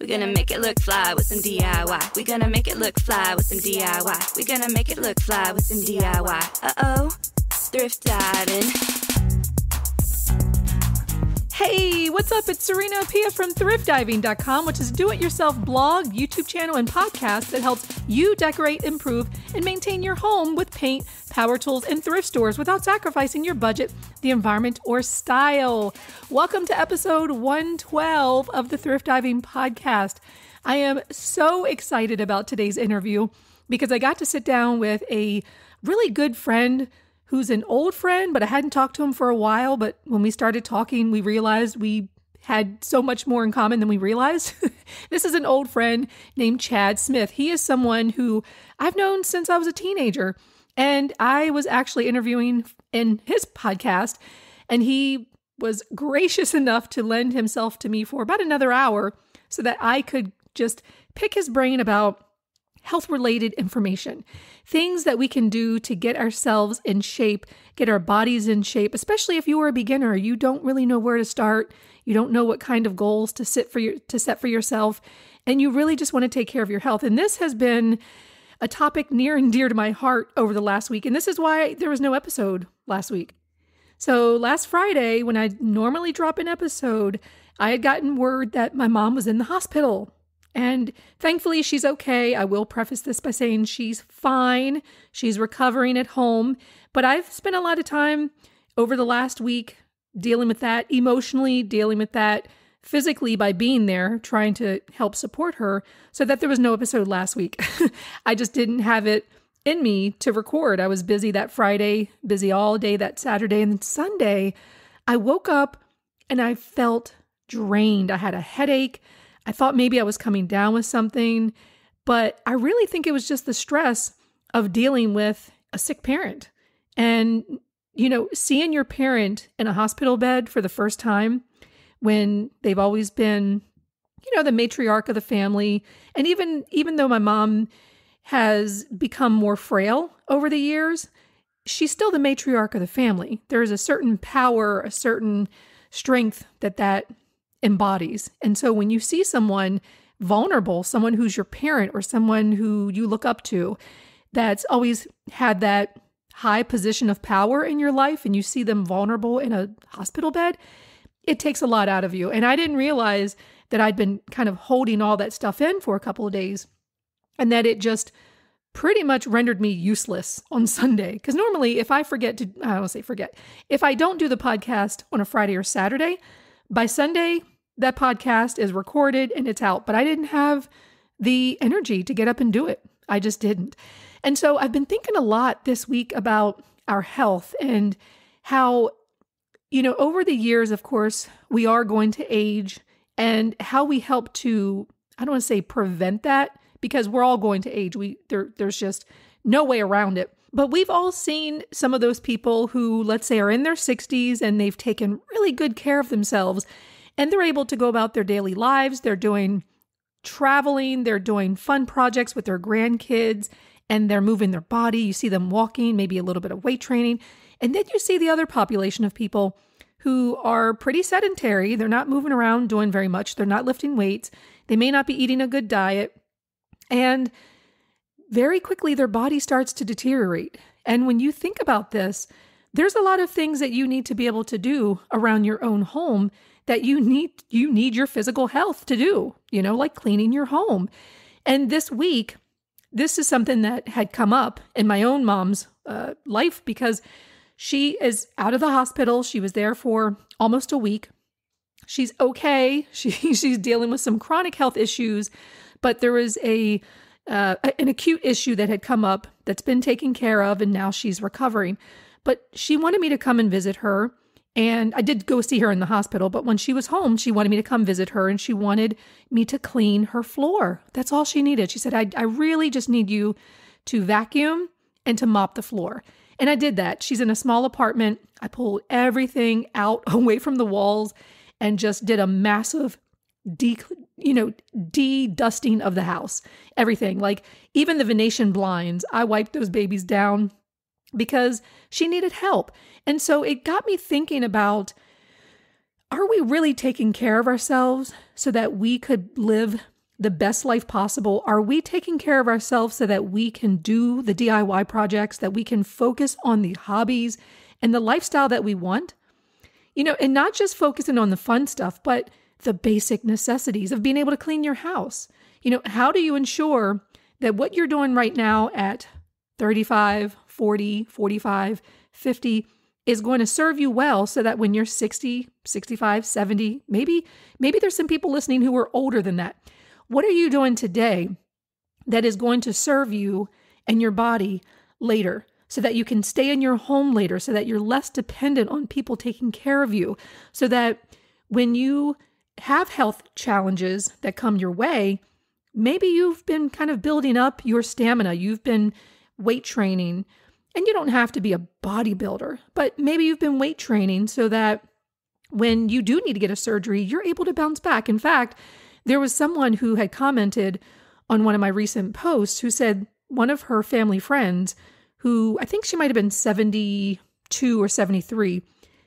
We're gonna make it look fly with some DIY. We're gonna make it look fly with some DIY. We're gonna make it look fly with some DIY. Uh oh, thrift diving. Hey, what's up? It's Serena Appiah from thriftdiving.com, which is a do it yourself blog, YouTube channel, and podcast that helps you decorate, improve, and maintain your home with paint, power tools, and thrift stores without sacrificing your budget, the environment, or style. Welcome to episode 112 of the Thrift Diving Podcast. I am so excited about today's interview because I got to sit down with a really good friend who's an old friend, but I hadn't talked to him for a while. But when we started talking, we realized we had so much more in common than we realized. this is an old friend named Chad Smith. He is someone who I've known since I was a teenager. And I was actually interviewing in his podcast, and he was gracious enough to lend himself to me for about another hour so that I could just pick his brain about health related information, things that we can do to get ourselves in shape, get our bodies in shape, especially if you are a beginner, you don't really know where to start, you don't know what kind of goals to sit for your to set for yourself, and you really just want to take care of your health. And this has been a topic near and dear to my heart over the last week, and this is why there was no episode last week. So last Friday, when I normally drop an episode, I had gotten word that my mom was in the hospital and thankfully, she's okay. I will preface this by saying she's fine. She's recovering at home. But I've spent a lot of time over the last week dealing with that emotionally, dealing with that physically by being there, trying to help support her, so that there was no episode last week. I just didn't have it in me to record. I was busy that Friday, busy all day that Saturday, and then Sunday, I woke up and I felt drained. I had a headache. I thought maybe I was coming down with something, but I really think it was just the stress of dealing with a sick parent. And, you know, seeing your parent in a hospital bed for the first time when they've always been, you know, the matriarch of the family. And even even though my mom has become more frail over the years, she's still the matriarch of the family. There is a certain power, a certain strength that that embodies. And so when you see someone vulnerable, someone who's your parent or someone who you look up to, that's always had that high position of power in your life, and you see them vulnerable in a hospital bed, it takes a lot out of you. And I didn't realize that I'd been kind of holding all that stuff in for a couple of days and that it just pretty much rendered me useless on Sunday. Because normally, if I forget to, I don't say forget, if I don't do the podcast on a Friday or Saturday, by Sunday, that podcast is recorded and it's out, but I didn't have the energy to get up and do it. I just didn't. And so I've been thinking a lot this week about our health and how, you know, over the years, of course, we are going to age and how we help to, I don't want to say prevent that because we're all going to age. We there there's just no way around it. But we've all seen some of those people who, let's say, are in their 60s and they've taken really good care of themselves and they're able to go about their daily lives. They're doing traveling, they're doing fun projects with their grandkids, and they're moving their body. You see them walking, maybe a little bit of weight training. And then you see the other population of people who are pretty sedentary. They're not moving around doing very much, they're not lifting weights, they may not be eating a good diet. And very quickly, their body starts to deteriorate. And when you think about this, there's a lot of things that you need to be able to do around your own home that you need you need your physical health to do, you know, like cleaning your home. And this week, this is something that had come up in my own mom's uh, life because she is out of the hospital. She was there for almost a week. She's okay. She she's dealing with some chronic health issues, but there was a uh, an acute issue that had come up that's been taken care of, and now she's recovering. But she wanted me to come and visit her and I did go see her in the hospital, but when she was home, she wanted me to come visit her and she wanted me to clean her floor. That's all she needed. She said, I, I really just need you to vacuum and to mop the floor. And I did that. She's in a small apartment. I pulled everything out away from the walls and just did a massive de you know de-dusting of the house everything like even the venetian blinds i wiped those babies down because she needed help and so it got me thinking about are we really taking care of ourselves so that we could live the best life possible? Are we taking care of ourselves so that we can do the DIY projects, that we can focus on the hobbies and the lifestyle that we want? You know, and not just focusing on the fun stuff, but the basic necessities of being able to clean your house. You know, how do you ensure that what you're doing right now at 35, 40, 45, 50 is going to serve you well so that when you're 60, 65, 70, maybe maybe there's some people listening who are older than that. What are you doing today that is going to serve you and your body later so that you can stay in your home later so that you're less dependent on people taking care of you so that when you have health challenges that come your way, maybe you've been kind of building up your stamina, you've been weight training, and you don't have to be a bodybuilder, but maybe you've been weight training so that when you do need to get a surgery, you're able to bounce back. In fact, there was someone who had commented on one of my recent posts who said one of her family friends, who I think she might have been 72 or 73,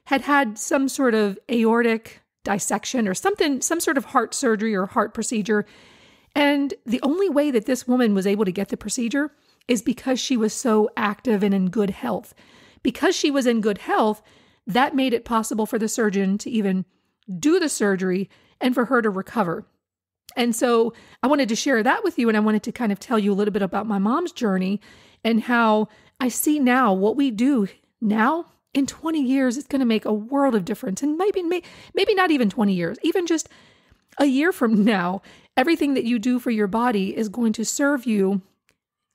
had had some sort of aortic dissection or something, some sort of heart surgery or heart procedure. And the only way that this woman was able to get the procedure is because she was so active and in good health. Because she was in good health, that made it possible for the surgeon to even do the surgery and for her to recover. And so I wanted to share that with you. And I wanted to kind of tell you a little bit about my mom's journey and how I see now what we do now in 20 years, it's going to make a world of difference. And maybe, maybe not even 20 years, even just a year from now, everything that you do for your body is going to serve you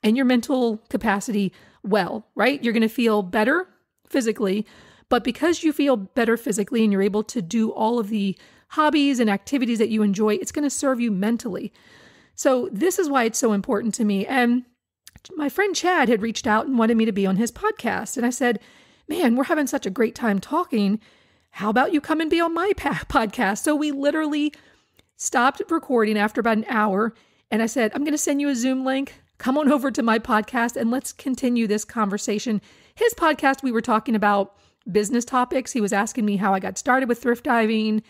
and your mental capacity well, right? You're going to feel better physically, but because you feel better physically and you're able to do all of the hobbies and activities that you enjoy, it's going to serve you mentally. So, this is why it's so important to me. And my friend Chad had reached out and wanted me to be on his podcast. And I said, Man, we're having such a great time talking. How about you come and be on my podcast? So, we literally stopped recording after about an hour. And I said, I'm going to send you a Zoom link. Come on over to my podcast and let's continue this conversation. His podcast, we were talking about business topics. He was asking me how I got started with thrift diving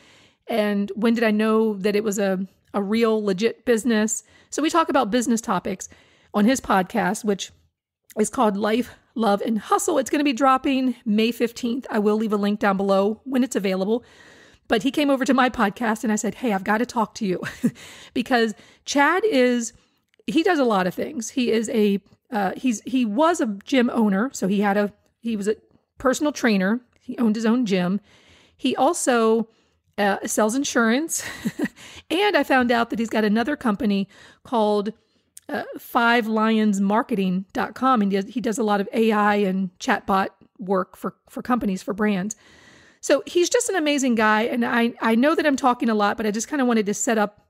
and when did I know that it was a, a real legit business. So we talk about business topics on his podcast, which is called Life, Love, and Hustle. It's going to be dropping May 15th. I will leave a link down below when it's available. But he came over to my podcast and I said, Hey, I've got to talk to you because Chad is, he does a lot of things. He is a, uh, he's, he was a gym owner. So he had a, he was a personal trainer. He owned his own gym. He also uh, sells insurance. and I found out that he's got another company called uh, fivelionsmarketing.com. And he does, he does a lot of AI and chatbot work for, for companies, for brands. So he's just an amazing guy. And I, I know that I'm talking a lot, but I just kind of wanted to set up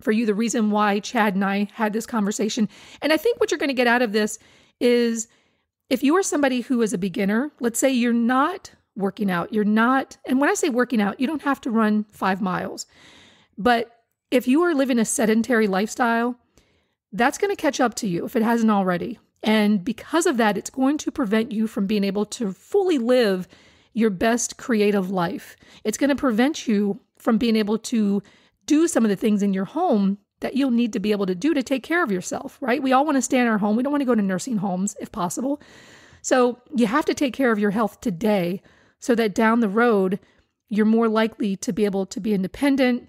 for you the reason why Chad and I had this conversation. And I think what you're going to get out of this is if you are somebody who is a beginner, let's say you're not working out, you're not, and when I say working out, you don't have to run five miles. But if you are living a sedentary lifestyle, that's going to catch up to you if it hasn't already. And because of that, it's going to prevent you from being able to fully live your best creative life. It's going to prevent you from being able to do some of the things in your home that you'll need to be able to do to take care of yourself, right? We all want to stay in our home. We don't want to go to nursing homes if possible. So you have to take care of your health today so that down the road, you're more likely to be able to be independent,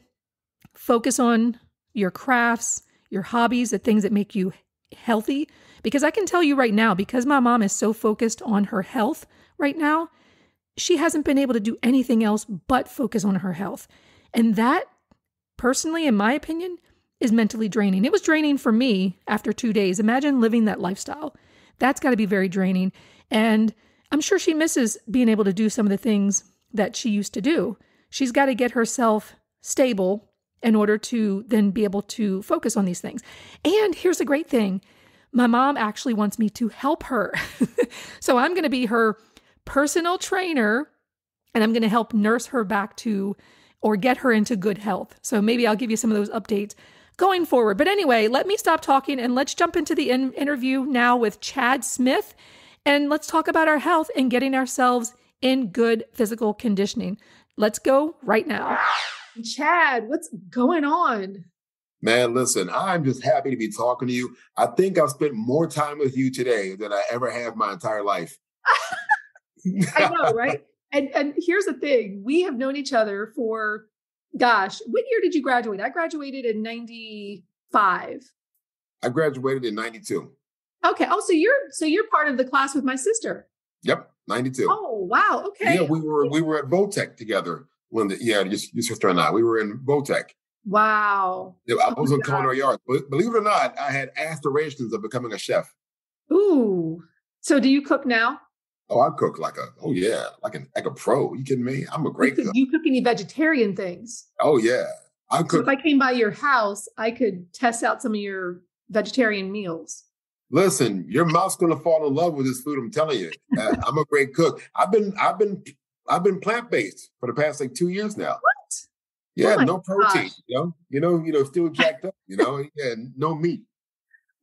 focus on your crafts, your hobbies, the things that make you healthy. Because I can tell you right now, because my mom is so focused on her health right now, she hasn't been able to do anything else but focus on her health. And that, personally, in my opinion, is mentally draining. It was draining for me after two days. Imagine living that lifestyle. That's got to be very draining. And I'm sure she misses being able to do some of the things that she used to do. She's got to get herself stable in order to then be able to focus on these things. And here's the great thing my mom actually wants me to help her. so I'm going to be her personal trainer and I'm going to help nurse her back to or get her into good health. So maybe I'll give you some of those updates going forward. But anyway, let me stop talking and let's jump into the in- interview now with Chad Smith. And let's talk about our health and getting ourselves in good physical conditioning. Let's go right now. Chad, what's going on? Man, listen, I'm just happy to be talking to you. I think I've spent more time with you today than I ever have my entire life. I know, right? And and here's the thing: we have known each other for, gosh, what year did you graduate? I graduated in '95. I graduated in '92. Okay. Oh, so you're so you're part of the class with my sister. Yep, '92. Oh, wow. Okay. Yeah, we were we were at Votech together when the yeah, your, your sister and I we were in Votech. Wow. Yeah, I oh was oh in Culinary Arts. But believe it or not, I had aspirations of becoming a chef. Ooh. So do you cook now? Oh, I cook like a oh yeah, like an like a pro. You kidding me? I'm a great you cook. You cook any vegetarian things? Oh yeah. I cook. So if I came by your house, I could test out some of your vegetarian meals. Listen, your mouth's gonna fall in love with this food. I'm telling you. Uh, I'm a great cook. I've been I've been I've been plant based for the past like two years now. What? Yeah, oh no protein. Gosh. You know, you know, you know, still jacked up. You know, yeah, no meat.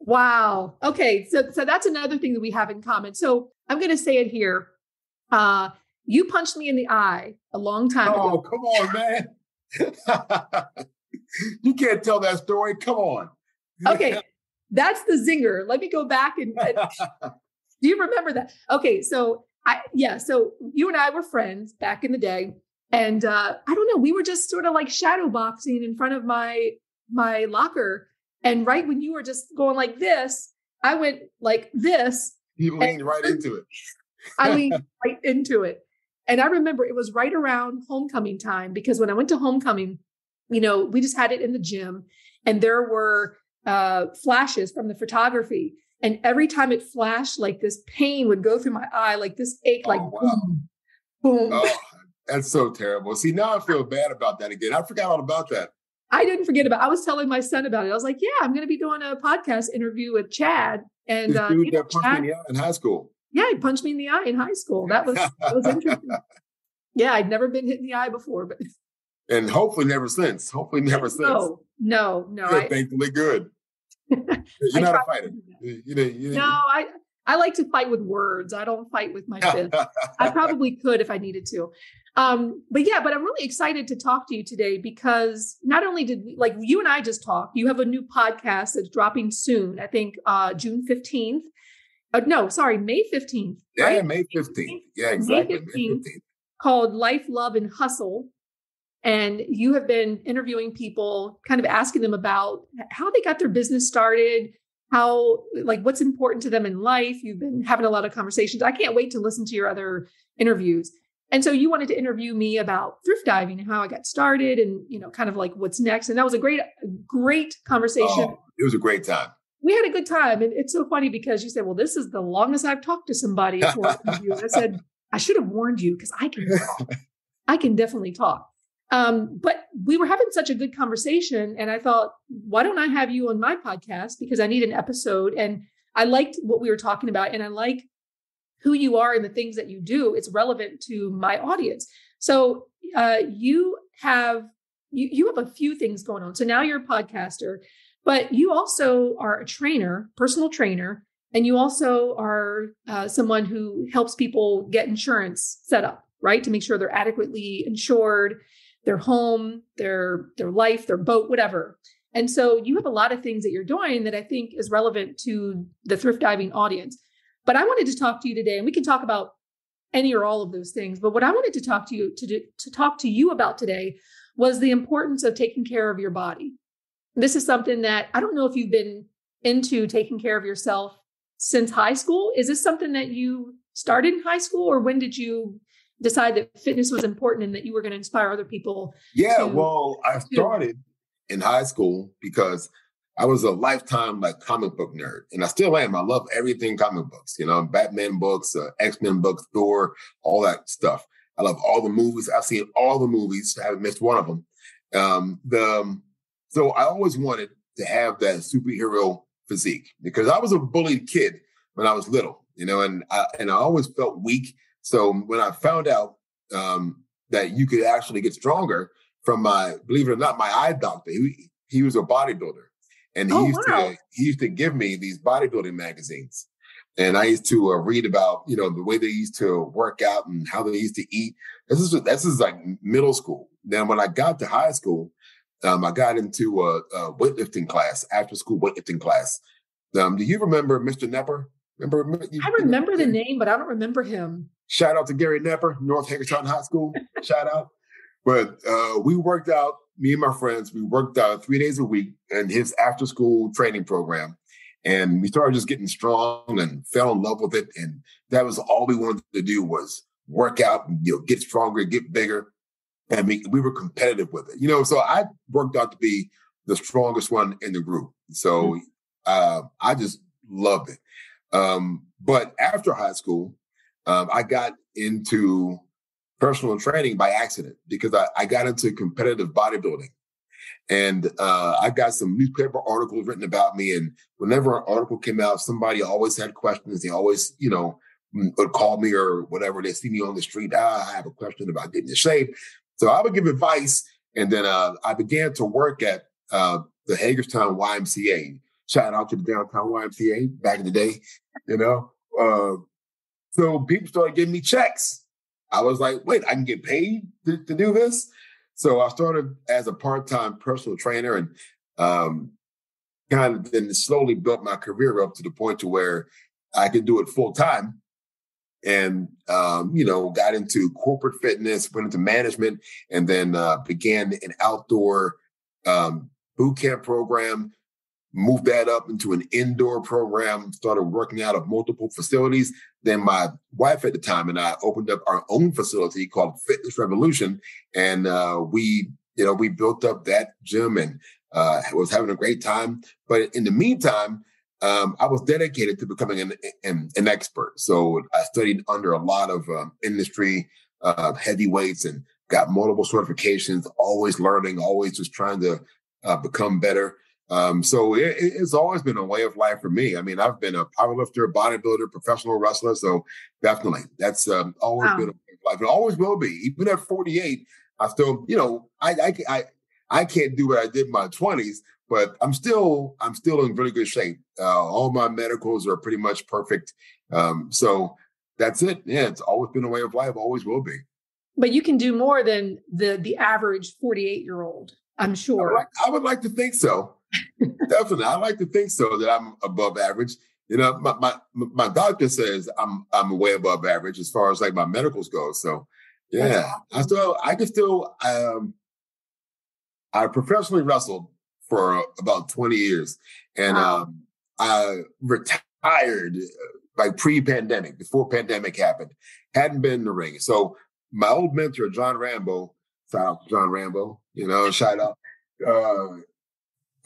Wow. Okay. So so that's another thing that we have in common. So I'm gonna say it here. Uh you punched me in the eye a long time ago. oh, ago. come on, man. you can't tell that story. Come on. Okay. That's the zinger. Let me go back and, and do you remember that? Okay, so I yeah, so you and I were friends back in the day. And uh, I don't know, we were just sort of like shadow boxing in front of my my locker and right when you were just going like this, I went like this. You leaned right into it. I leaned right into it. And I remember it was right around homecoming time because when I went to homecoming, you know, we just had it in the gym and there were uh, flashes from the photography. And every time it flashed, like this pain would go through my eye, like this ache, like oh, wow. boom, boom. Oh, that's so terrible. See, now I feel bad about that again. I forgot all about that. I didn't forget about. I was telling my son about it. I was like, "Yeah, I'm going to be doing a podcast interview with Chad." And uh, that punched Chad, me in the eye in high school. Yeah, he punched me in the eye in high school. That was that was interesting. yeah, I'd never been hit in the eye before, but and hopefully never since. Hopefully never since. No, no, no. Good, I, thankfully, good. You're not a fighter. You, you, you, no, I I like to fight with words. I don't fight with my fists. I probably could if I needed to. Um, but yeah, but I'm really excited to talk to you today because not only did we, like you and I just talk, you have a new podcast that's dropping soon. I think uh, June 15th. Uh, no, sorry, May 15th. Yeah, right? May 15th. Yeah, exactly. May 15th, May 15th. Called Life, Love, and Hustle. And you have been interviewing people, kind of asking them about how they got their business started, how, like, what's important to them in life. You've been having a lot of conversations. I can't wait to listen to your other interviews. And so you wanted to interview me about thrift diving and how I got started and, you know, kind of like what's next. And that was a great, great conversation. Oh, it was a great time. We had a good time. And it's so funny because you said, well, this is the longest I've talked to somebody for. I said, I should have warned you because I can talk. I can definitely talk. Um, but we were having such a good conversation. And I thought, why don't I have you on my podcast? Because I need an episode. And I liked what we were talking about. And I like who you are and the things that you do, it's relevant to my audience. So uh, you have you, you have a few things going on. So now you're a podcaster, but you also are a trainer, personal trainer, and you also are uh, someone who helps people get insurance set up, right, to make sure they're adequately insured, their home, their their life, their boat, whatever. And so you have a lot of things that you're doing that I think is relevant to the thrift diving audience. But I wanted to talk to you today, and we can talk about any or all of those things. But what I wanted to talk to you to do, to talk to you about today was the importance of taking care of your body. This is something that I don't know if you've been into taking care of yourself since high school. Is this something that you started in high school, or when did you decide that fitness was important and that you were going to inspire other people? Yeah, to, well, I started in high school because I was a lifetime like comic book nerd, and I still am. I love everything comic books. You know, Batman books, uh, X Men books, Thor, all that stuff. I love all the movies. I've seen all the movies. I haven't missed one of them. Um, the um, so I always wanted to have that superhero physique because I was a bullied kid when I was little. You know, and I, and I always felt weak. So when I found out um, that you could actually get stronger from my, believe it or not, my eye doctor, he, he was a bodybuilder and he oh, used wow. to he used to give me these bodybuilding magazines. and I used to uh, read about you know the way they used to work out and how they used to eat. This is this is like middle school. Then when I got to high school, um, I got into a, a, weightlifting class, after school weightlifting class. Um, do you remember Mr. Nepper? Remember? You, I remember the name, but I don't remember him. Shout out to Gary Nepper, North Hagerstown High School. Shout out. But uh, we worked out, me and my friends, we worked out three days a week in his after school training program. And we started just getting strong and fell in love with it. And that was all we wanted to do was work out, and, you know, get stronger, get bigger. And we, we were competitive with it. You know, so I worked out to be the strongest one in the group. So uh, I just loved it. Um, but after high school, um, I got into personal training by accident because I, I got into competitive bodybuilding. And uh, I got some newspaper articles written about me. And whenever an article came out, somebody always had questions. They always, you know, would call me or whatever. They see me on the street. Ah, I have a question about getting in shape. So I would give advice. And then uh, I began to work at uh, the Hagerstown YMCA. Shout out to the downtown YMCA back in the day, you know. Uh, so people started giving me checks. I was like, wait, I can get paid to, to do this? So I started as a part-time personal trainer and um, kind of then slowly built my career up to the point to where I could do it full time. And um, you know, got into corporate fitness, went into management, and then uh, began an outdoor um, boot camp program moved that up into an indoor program, started working out of multiple facilities. Then my wife at the time and I opened up our own facility called Fitness Revolution. And uh, we, you know, we built up that gym and uh, was having a great time. But in the meantime, um, I was dedicated to becoming an, an, an, expert. So I studied under a lot of um, industry uh, heavyweights and got multiple certifications, always learning, always just trying to uh, become better. Um, so it, it's always been a way of life for me. I mean, I've been a powerlifter, bodybuilder, professional wrestler. So definitely, that's um, always wow. been a way of life. It always will be. Even at 48, I still, you know, I, I, I, I can't do what I did in my 20s, but I'm still, I'm still in really good shape. Uh, all my medicals are pretty much perfect. Um, so that's it. Yeah, it's always been a way of life. Always will be. But you can do more than the the average 48 year old. I'm sure. I, I would like to think so. Definitely, I like to think so that I'm above average. You know, my, my my doctor says I'm I'm way above average as far as like my medicals go. So, yeah, I still I can still um I professionally wrestled for about 20 years, and wow. um, I retired uh, like pre-pandemic, before pandemic happened. Hadn't been in the ring, so my old mentor John Rambo, shout out to John Rambo, you know, shout out. Uh,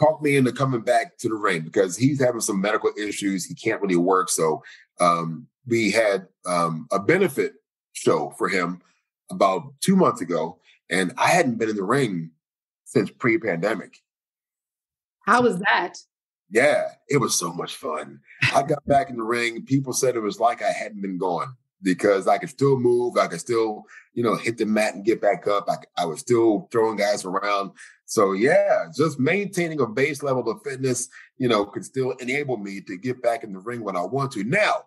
talked me into coming back to the ring because he's having some medical issues. He can't really work. So um, we had um, a benefit show for him about two months ago, and I hadn't been in the ring since pre-pandemic. How was that? Yeah, it was so much fun. I got back in the ring. People said it was like I hadn't been gone because I could still move. I could still, you know, hit the mat and get back up. I, I was still throwing guys around. So yeah, just maintaining a base level of fitness, you know, could still enable me to get back in the ring when I want to. Now,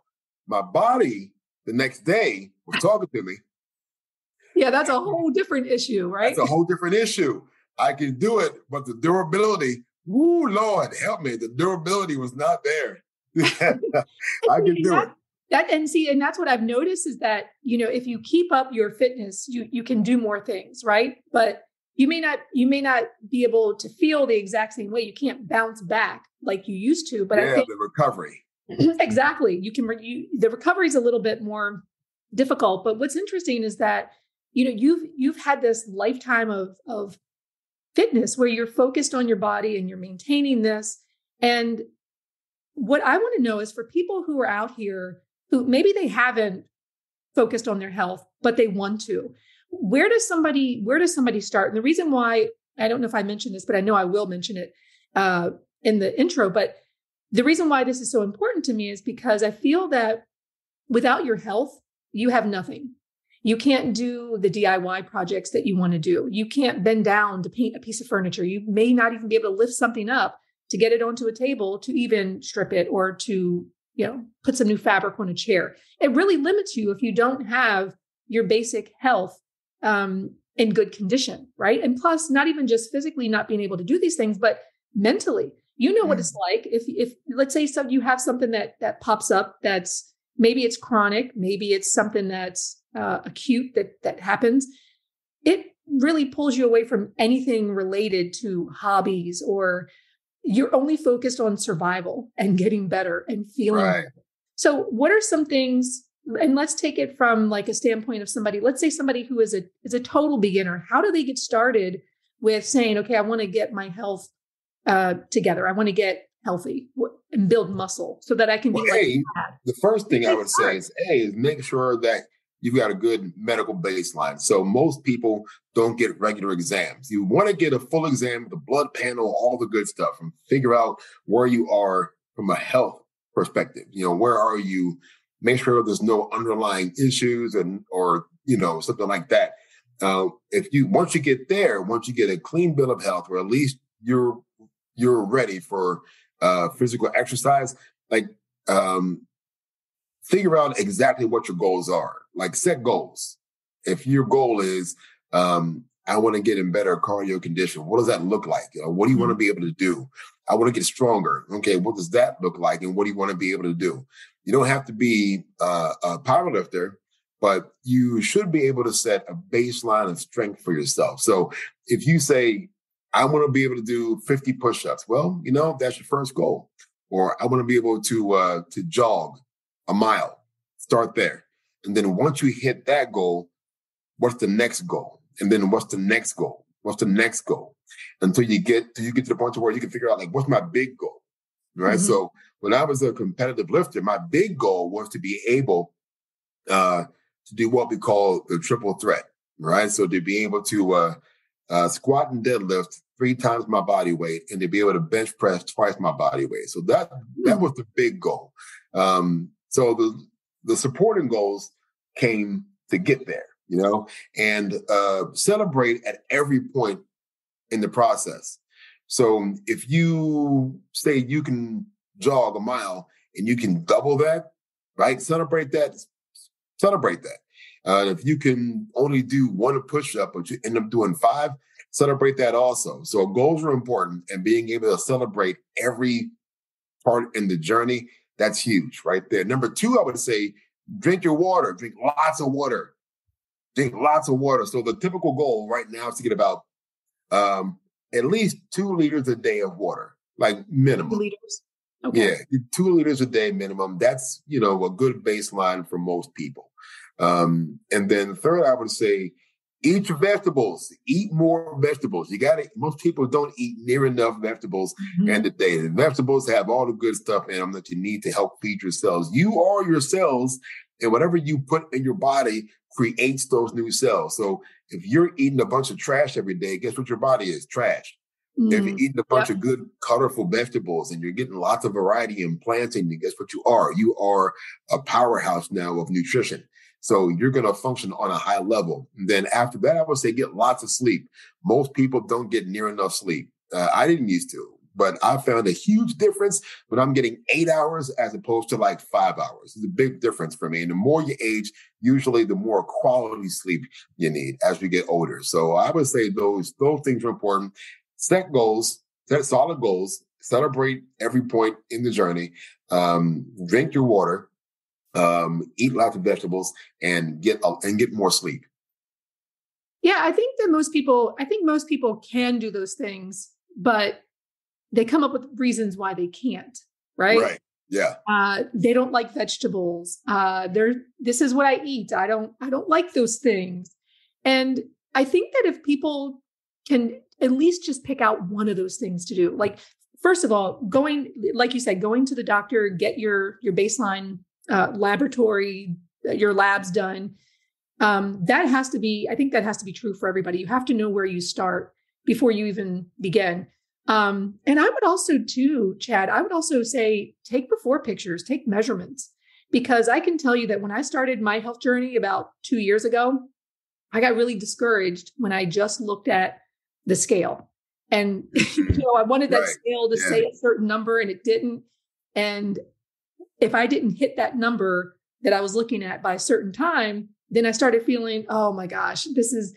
my body the next day was talking to me. Yeah, that's a whole different issue, right? It's a whole different issue. I can do it, but the durability, woo, Lord, help me. The durability was not there. I can do it that and see and that's what i've noticed is that you know if you keep up your fitness you you can do more things right? But you may not you may not be able to feel the exact same way. You can't bounce back like you used to but yeah, i think the recovery. Exactly. You can you, the recovery is a little bit more difficult but what's interesting is that you know you've you've had this lifetime of of fitness where you're focused on your body and you're maintaining this. And what i want to know is for people who are out here who maybe they haven't focused on their health, but they want to. Where does somebody where does somebody start? And the reason why I don't know if I mentioned this, but I know I will mention it uh, in the intro. But the reason why this is so important to me is because I feel that without your health, you have nothing. You can't do the DIY projects that you want to do. You can't bend down to paint a piece of furniture. You may not even be able to lift something up to get it onto a table to even strip it or to you know, put some new fabric on a chair. It really limits you if you don't have your basic health um, in good condition, right? And plus, not even just physically not being able to do these things, but mentally. You know mm. what it's like if if let's say some you have something that that pops up that's maybe it's chronic, maybe it's something that's uh, acute that that happens. It really pulls you away from anything related to hobbies or you're only focused on survival and getting better and feeling right. So, what are some things? And let's take it from like a standpoint of somebody. Let's say somebody who is a is a total beginner. How do they get started with saying, "Okay, I want to get my health uh, together. I want to get healthy and build muscle so that I can well, be like a, The first thing I would say is a is make sure that you've got a good medical baseline. So most people don't get regular exams. You want to get a full exam, the blood panel, all the good stuff, and figure out where you are from a health perspective. You know, where are you? Make sure there's no underlying issues and or you know something like that. Uh, if you once you get there, once you get a clean bill of health, or at least you're you're ready for uh, physical exercise, like um, figure out exactly what your goals are. Like set goals. If your goal is, um, I want to get in better cardio condition, what does that look like? You know, what do you want to mm-hmm. be able to do? I want to get stronger. Okay, what does that look like? And what do you want to be able to do? You don't have to be uh, a powerlifter, but you should be able to set a baseline of strength for yourself. So if you say, I want to be able to do 50 push-ups, well, you know, that's your first goal. Or I want to be able to uh, to jog a mile. Start there. And then once you hit that goal, what's the next goal? And then what's the next goal? What's the next goal? Until you get to you get to the point where you can figure out like what's my big goal. Right. Mm-hmm. So when I was a competitive lifter, my big goal was to be able uh, to do what we call the triple threat. Right. So to be able to uh, uh, squat and deadlift three times my body weight and to be able to bench press twice my body weight. So that that hmm. was the big goal. Um, so the the supporting goals came to get there, you know, and uh, celebrate at every point in the process. So if you say you can jog a mile and you can double that, right? Celebrate that. Celebrate that. Uh, if you can only do one push up, but you end up doing five, celebrate that also. So goals are important, and being able to celebrate every part in the journey that's huge right there. Number two, I would say drink your water, drink lots of water, drink lots of water. So the typical goal right now is to get about um, at least two liters a day of water, like minimum. Two liters. Okay. Yeah, two liters a day minimum. That's you know a good baseline for most people. Um, and then third, I would say Eat your vegetables. Eat more vegetables. You got to. Most people don't eat near enough vegetables mm-hmm. in the day. The vegetables have all the good stuff in them that you need to help feed your cells. You are your cells, and whatever you put in your body creates those new cells. So if you're eating a bunch of trash every day, guess what your body is? Trash. Mm-hmm. If you're mm, eating a bunch yep. of good, colorful vegetables and you're getting lots of variety in planting, guess what you are? You are a powerhouse now of nutrition. So you're going to function on a high level. And then after that, I would say get lots of sleep. Most people don't get near enough sleep. Uh, I didn't used to, but I found a huge difference when I'm getting eight hours as opposed to like five hours. It's a big difference for me. And the more you age, usually the more quality sleep you need as we get older. So I would say those those things are important. Set goals, set solid goals, celebrate every point in the journey. Um, drink your water um, eat lots of vegetables, and get and get more sleep. Yeah, I think that most people, I think most people can do those things, but they come up with reasons why they can't. Right. Right. Yeah. Uh, they don't like vegetables. Uh, they're this is what I eat. I don't. I don't like those things. And I think that if people can at least just pick out one of those things to do, like first of all, going like you said, going to the doctor, get your your baseline uh, laboratory, uh, your labs done. Um, that has to be, I think that has to be true for everybody. You have to know where you start before you even begin. Um, and I would also, too, Chad, I would also say take before pictures, take measurements, because I can tell you that when I started my health journey about two years ago, I got really discouraged when I just looked at the scale. And you know, I wanted that right. scale to yeah. say a certain number and it didn't. And if I didn't hit that number that I was looking at by a certain time, then I started feeling, oh my gosh, this is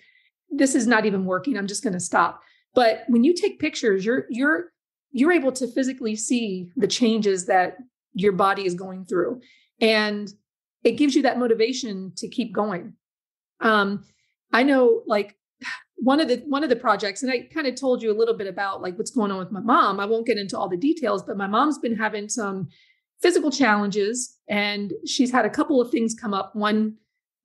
this is not even working. I'm just going to stop. But when you take pictures, you're you're you're able to physically see the changes that your body is going through and it gives you that motivation to keep going um i know like one of the one of the projects and i kind of told you a little bit about like what's going on with my mom i won't get into all the details but my mom's been having some physical challenges and she's had a couple of things come up. One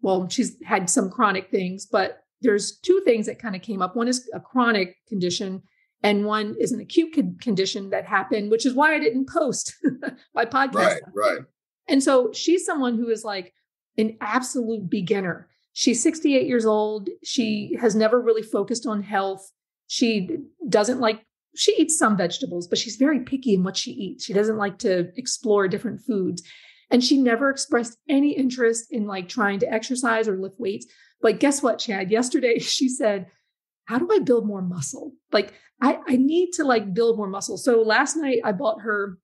well she's had some chronic things but there's two things that kind of came up. One is a chronic condition and one is an acute condition that happened which is why i didn't post my podcast. Right right. And so she's someone who is like an absolute beginner. She's 68 years old. She has never really focused on health. She doesn't like she eats some vegetables but she's very picky in what she eats she doesn't like to explore different foods and she never expressed any interest in like trying to exercise or lift weights but guess what chad yesterday she said how do i build more muscle like I, I need to like build more muscle. So last night I bought her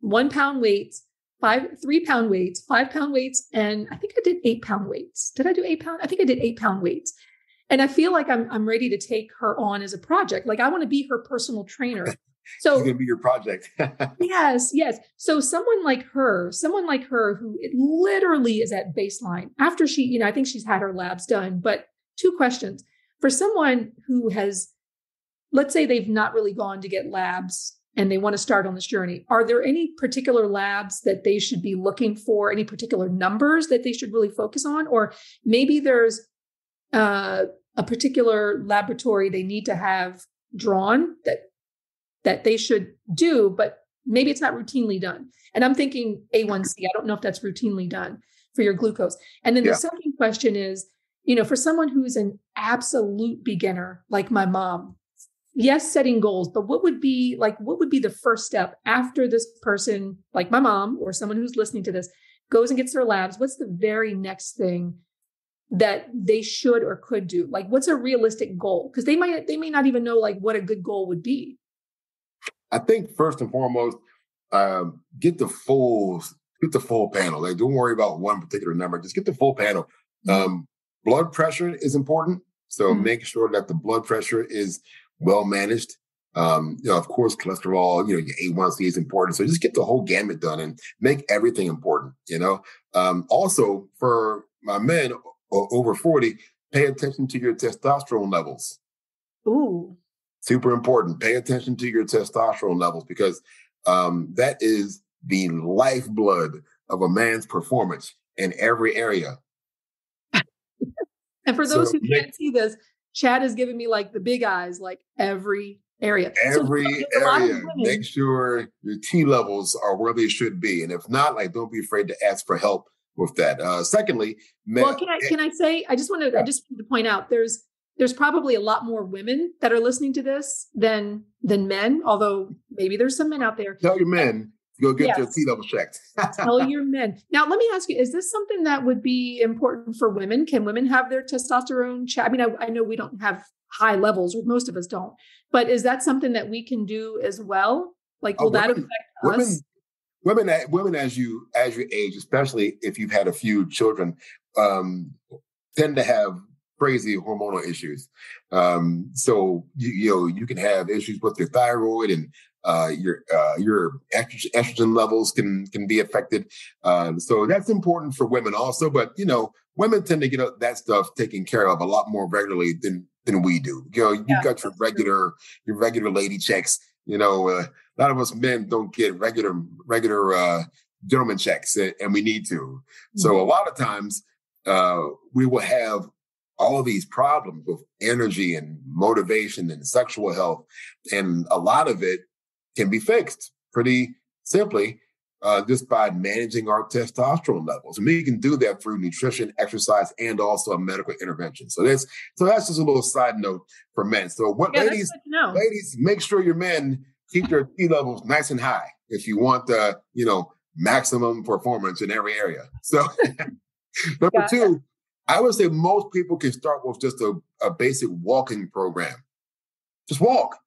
one pound weights, five, three pound weights, five pound weights, and I think I did eight pound weights. Did I do eight pound? I think I did eight pound weights. And I feel like I'm I'm ready to take her on as a project. Like I want to be her personal trainer. So it's gonna be your project. yes, yes. So someone like her, someone like her who it literally is at baseline after she, you know, I think she's had her labs done. But two questions for someone who has let's say they've not really gone to get labs and they want to start on this journey are there any particular labs that they should be looking for any particular numbers that they should really focus on or maybe there's uh, a particular laboratory they need to have drawn that that they should do but maybe it's not routinely done. And i'm thinking a1c i don't know if that's routinely done for your glucose. And then yeah. the second question is you know for someone who's an absolute beginner like my mom yes setting goals but what would be like what would be the first step after this person like my mom or someone who's listening to this goes and gets their labs? What's the very next thing that they should or could do like what's a realistic goal because they might they may not even know like what a good goal would be i think first and foremost um, get the full get the full panel like don't worry about one particular number just get the full panel mm-hmm. um, blood pressure is important so mm-hmm. make sure that the blood pressure is well managed. Um, you know, of course, cholesterol, you know, your A1C is important. So just get the whole gamut done and make everything important, you know. Um, also, for my men over 40, pay attention to your testosterone levels. Ooh. Super important. Pay attention to your testosterone levels because um, that is the lifeblood of a man's performance in every area. and for those so who can't see this, Chad is giving me like the big eyes, like every area. Every so, area. Make sure your T levels are where they should be. And if not, like don't be afraid to ask for help with that. Uh secondly, well, can I can I say I just want to yeah. I just want to point out there's there's probably a lot more women that are listening to this than than men, although maybe there's some men out there. Tell your men go get yes. your T level checked. Tell your men. Now, let me ask you: Is this something that would be important for women? Can women have their testosterone check? I mean, I, I, know we don't have high levels, or most of us don't. But is that something that we can do as well? Like, will oh, that affect us? Women, women, women as you as you age, especially if you've had a few children, um, tend to have crazy hormonal issues. Um, so you, you know you can have issues with your thyroid and uh, your uh, your estrogen levels can can be affected. Um, so that's important for women also. But you know, women tend to get that stuff taken care of a lot more regularly than than we do. You know, you've yeah, got your regular your regular lady checks. You know, uh, a lot of us men don't get regular regular uh, gentleman checks, and we need to. Mm-hmm. So a lot of times uh, we will have all these problems with energy and motivation and sexual health, and a lot of it can be fixed pretty simply uh, just by managing our testosterone levels. And we can do that through nutrition, exercise, and also a medical intervention. So that's so that's just a little side note for men. So what yeah, ladies, ladies, make sure your men keep their T levels nice and high if you want the, you know, maximum performance in every area. So number two, I would say most people can start with just a, a basic walking program. Just walk.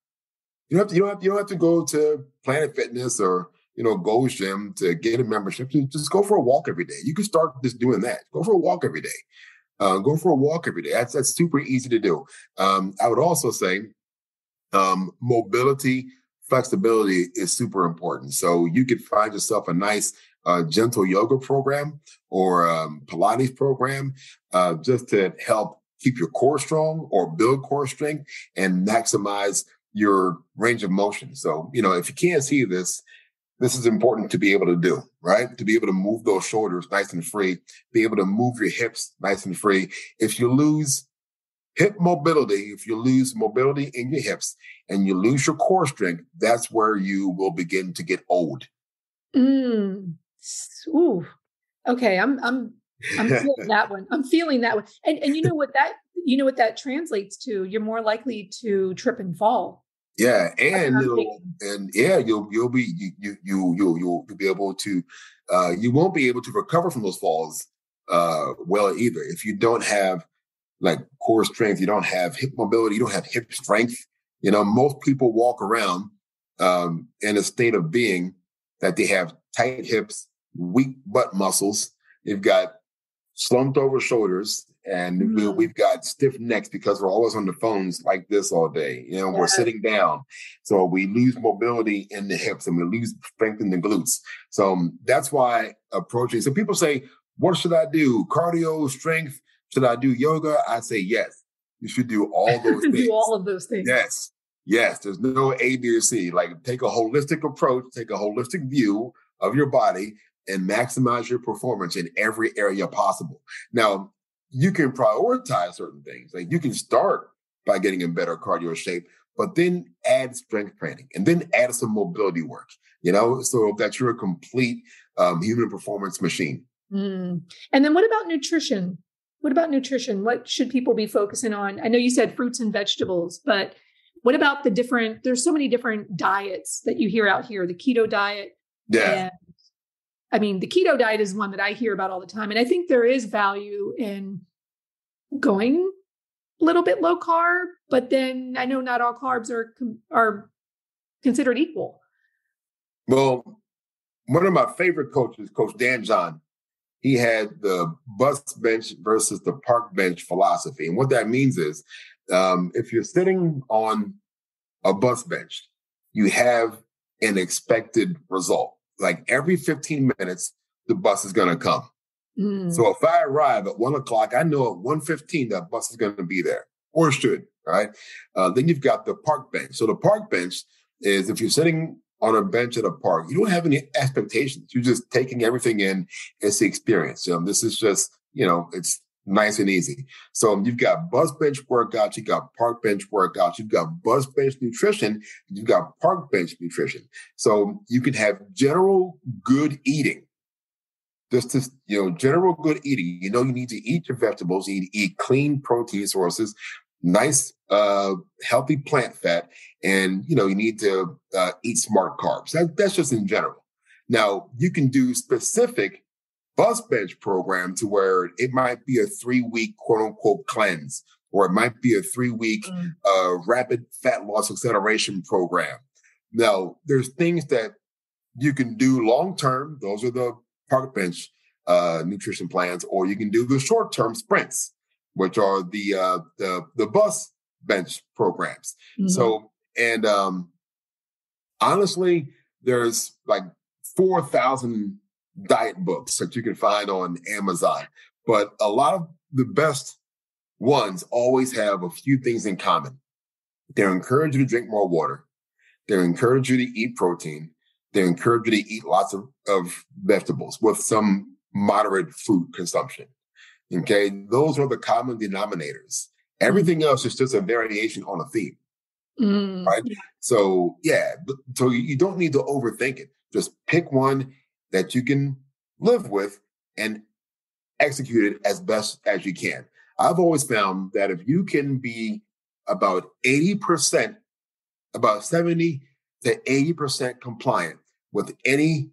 You don't have to, you don't have, you don't have to go to Planet Fitness or you know, Gold's Gym to get a membership, to just go for a walk every day. You can start just doing that. Go for a walk every day. Uh, go for a walk every day. That's that's super easy to do. Um, I would also say um, mobility, flexibility is super important. So you could find yourself a nice uh, gentle yoga program or um, Pilates program uh, just to help keep your core strong or build core strength and maximize your range of motion. So, you know, if you can't see this, this is important to be able to do, right? To be able to move those shoulders nice and free, be able to move your hips nice and free. If you lose hip mobility, if you lose mobility in your hips and you lose your core strength, that's where you will begin to get old. Mm. Ooh. Okay, I'm I'm I'm feeling that one. I'm feeling that one. And and you know what that you know what that translates to? You're more likely to trip and fall. Yeah, and and yeah, you'll you'll be you you you you'll you'll be able to uh you won't be able to recover from those falls uh well either if you don't have like core strength, you don't have hip mobility, you don't have hip strength. You know, most people walk around um in a state of being that they have tight hips, weak butt muscles, they've got slumped over shoulders, and mm. we, have got stiff necks because we're always on the phones like this all day. You know, yeah. we're sitting down, so we lose mobility in the hips and we lose strength in the glutes. So um, that's why approaching. So people say, "What should I do? Cardio, strength? Should I do yoga?" I say yes. You should do all those things. do all of those things. Yes. Yes, there's no A, B, or C. Like take a holistic approach, take a holistic view of your body and maximize your performance in every area possible. Now, you can prioritize certain things. Like you can start by getting in better cardio shape, but then add strength training and then add some mobility work, you know, so that you're a complete um, human performance machine. Mm. And then what about nutrition? What about nutrition? What should people be focusing on? I know you said fruits and vegetables, but what about the different, there's so many different diets that you hear out here, the keto diet. Yeah. I mean, the keto diet is one that I hear about all the time. And I think there is value in going a little bit low carb, but then I know not all carbs are are considered equal. Well, one of my favorite coaches, Coach Dan John, he had the bus bench versus the park bench philosophy. And what that means is um, if you're sitting on a bus bench, you have an expected result like every 15 minutes, the bus is going to come. Mm. So if I arrive at one o'clock, I know at 1.15 that bus is going to be there or should, right? Uh, then you've got the park bench. So the park bench is if you're sitting on a bench at a park, you don't have any expectations. You're just taking everything in. It's the experience. Um, this is just, you know, it's nice and easy. So you've got bus bench workouts, you've got park bench workouts, you've got bus bench nutrition, you've got park bench nutrition. So you can have general good eating. Just to, you know, general good eating. You know, you need to eat your vegetables, you need to eat clean protein sources, nice, uh, healthy plant fat, and, you know, you need to uh, eat smart carbs. That, that's just in general. Now, you can do specific bus bench program to where it might be a three week quote unquote cleanse, or it might be a three week mm. uh, rapid fat loss acceleration program. Now, there's things that you can do long term. Those are the park bench uh, nutrition plans, or you can do the short term sprints, which are the uh, the the bus bench programs. Mm-hmm. So, and um, honestly, there's like four thousand diet books that you can find on Amazon. But a lot of the best ones always have a few things in common. They encourage you to drink more water. They encourage you to eat protein. They encourage you to eat lots of, of vegetables with some moderate fruit consumption. Okay. Those are the common denominators. Everything else is just a variation on a theme. Mm. Right. So, yeah. So you don't need to overthink it. Just pick one that you can live with and execute it as best as you can. I've always found that if you can be about 80%, about 70 to 80% compliant with any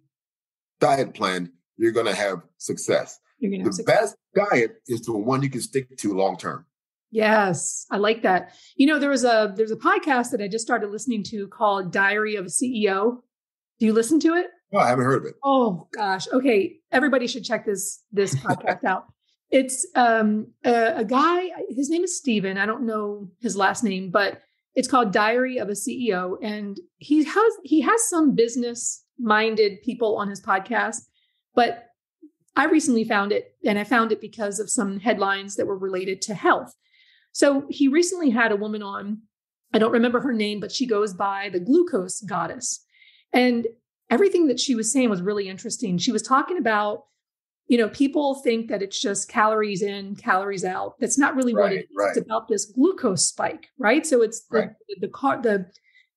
diet plan, you're going to have success. The have success. best diet is the one you can stick to long term. Yes, I like that. You know, there was a there's a podcast that I just started listening to called Diary of a CEO. Do you listen to it? Oh, I haven't heard of it. Oh gosh. Okay, everybody should check this this podcast out. It's um a, a guy. His name is Steven. I don't know his last name, but it's called Diary of a CEO, and he has he has some business minded people on his podcast, but I recently found it, and I found it because of some headlines that were related to health. So he recently had a woman on. I don't remember her name, but she goes by the glucose goddess. And everything that she was saying was really interesting. She was talking about, you know, people think that it's just calories in, calories out. That's not really right, what it is. Right. It's about this glucose spike, right? So it's the right. the, the car the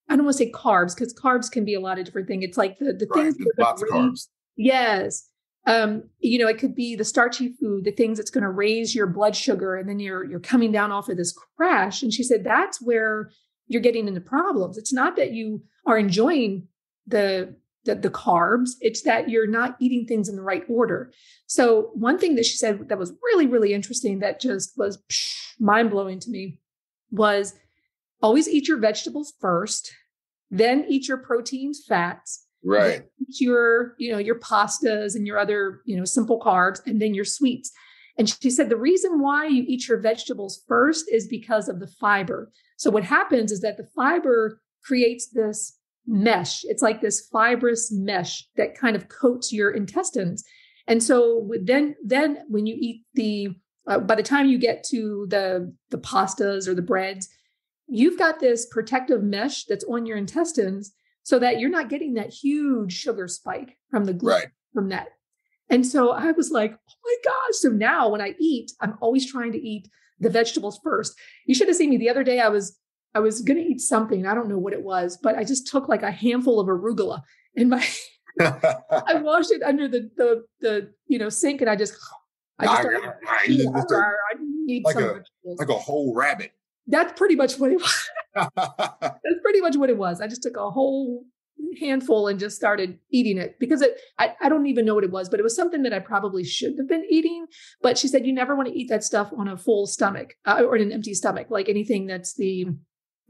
I don't want to say carbs because carbs can be a lot of different things. It's like the the things that lots of carbs. Yes um, you know, it could be the starchy food, the things that's going to raise your blood sugar, and then you're you're coming down off of this crash. And she said that's where you're getting into problems. It's not that you are enjoying the the, the carbs; it's that you're not eating things in the right order. So one thing that she said that was really really interesting, that just was mind blowing to me, was always eat your vegetables first, then eat your proteins, fats, right. your you know your pastas and your other you know simple carbs and then your sweets. And she said the reason why you eat your vegetables first is because of the fiber. So what happens is that the fiber creates this mesh it's like this fibrous mesh that kind of coats your intestines and so then then when you eat the uh, by the time you get to the the pastas or the breads you've got this protective mesh that's on your intestines so that you're not getting that huge sugar spike from the gluten right. from that. And so I was like, oh my gosh. So now when I eat, I'm always trying to eat the vegetables first. You should have seen me the other day. I was I was gonna eat something. I don't know what it was, but I just took like a handful of arugula in my I washed it under the the the you know sink and I just I just started, I, I, I need like a like a whole rabbit. That's pretty much what it was. That's pretty much what it was. I just took a whole handful and just started eating it because it I, I don't even know what it was, but it was something that I probably shouldn't have been eating. But she said you never want to eat that stuff on a full stomach uh, or an empty stomach, like anything that's the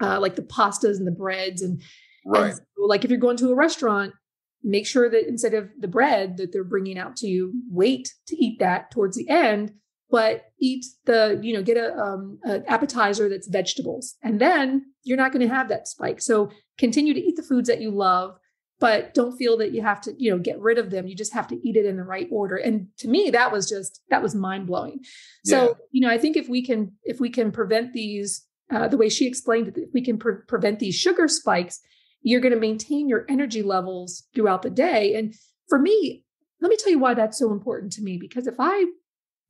uh, like the pastas and the breads and, right. And so, like if you're going to a restaurant, make sure that instead of the bread that they're bringing out to you, wait to eat that towards the end but eat the you know get a um, an appetizer that's vegetables and then you're not going to have that spike. So continue to eat the foods that you love but don't feel that you have to you know get rid of them. You just have to eat it in the right order. And to me that was just that was mind blowing so you know i think if we can if we can prevent these uh, the way she explained it if we can pre- prevent these sugar spikes you're going to maintain your energy levels throughout the day and for me let me tell you why that's so important to me because if i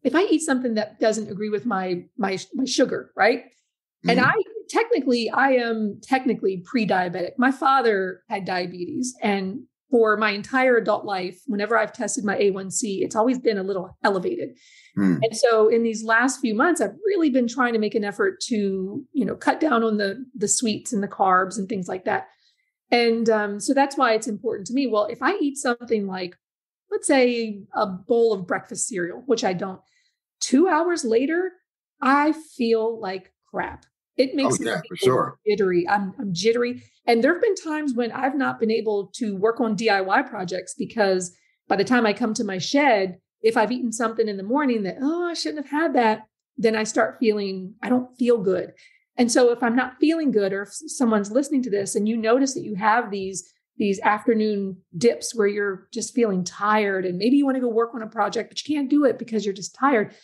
if I eat something that doesn't agree with my my my sugar, right? Mm-hmm. And I technically I am technically pre-diabetic. My father had diabetes and for my entire adult life, whenever I've tested my A1C, it's always been a little elevated. Mm. And so in these last few months, I've really been trying to make an effort to, you know, cut down on the the sweets and the carbs and things like that. And um, so that's why it's important to me. Well, if I eat something like, let's say, a bowl of breakfast cereal, which I don't, two hours later, I feel like crap. It oh, makes oh, yeah, me for sure. jittery. I'm, I'm jittery. And there have been times when I've not been able to work on DIY projects because by the time I come to my shed, if I've eaten something in the morning that, oh, I shouldn't have had that, then I start feeling, I don't feel good. And so if I'm not feeling good or if someone's listening to this and you notice that you have these these afternoon dips where you're just feeling tired and maybe you want to go work on a project but you can't do it because you're just tired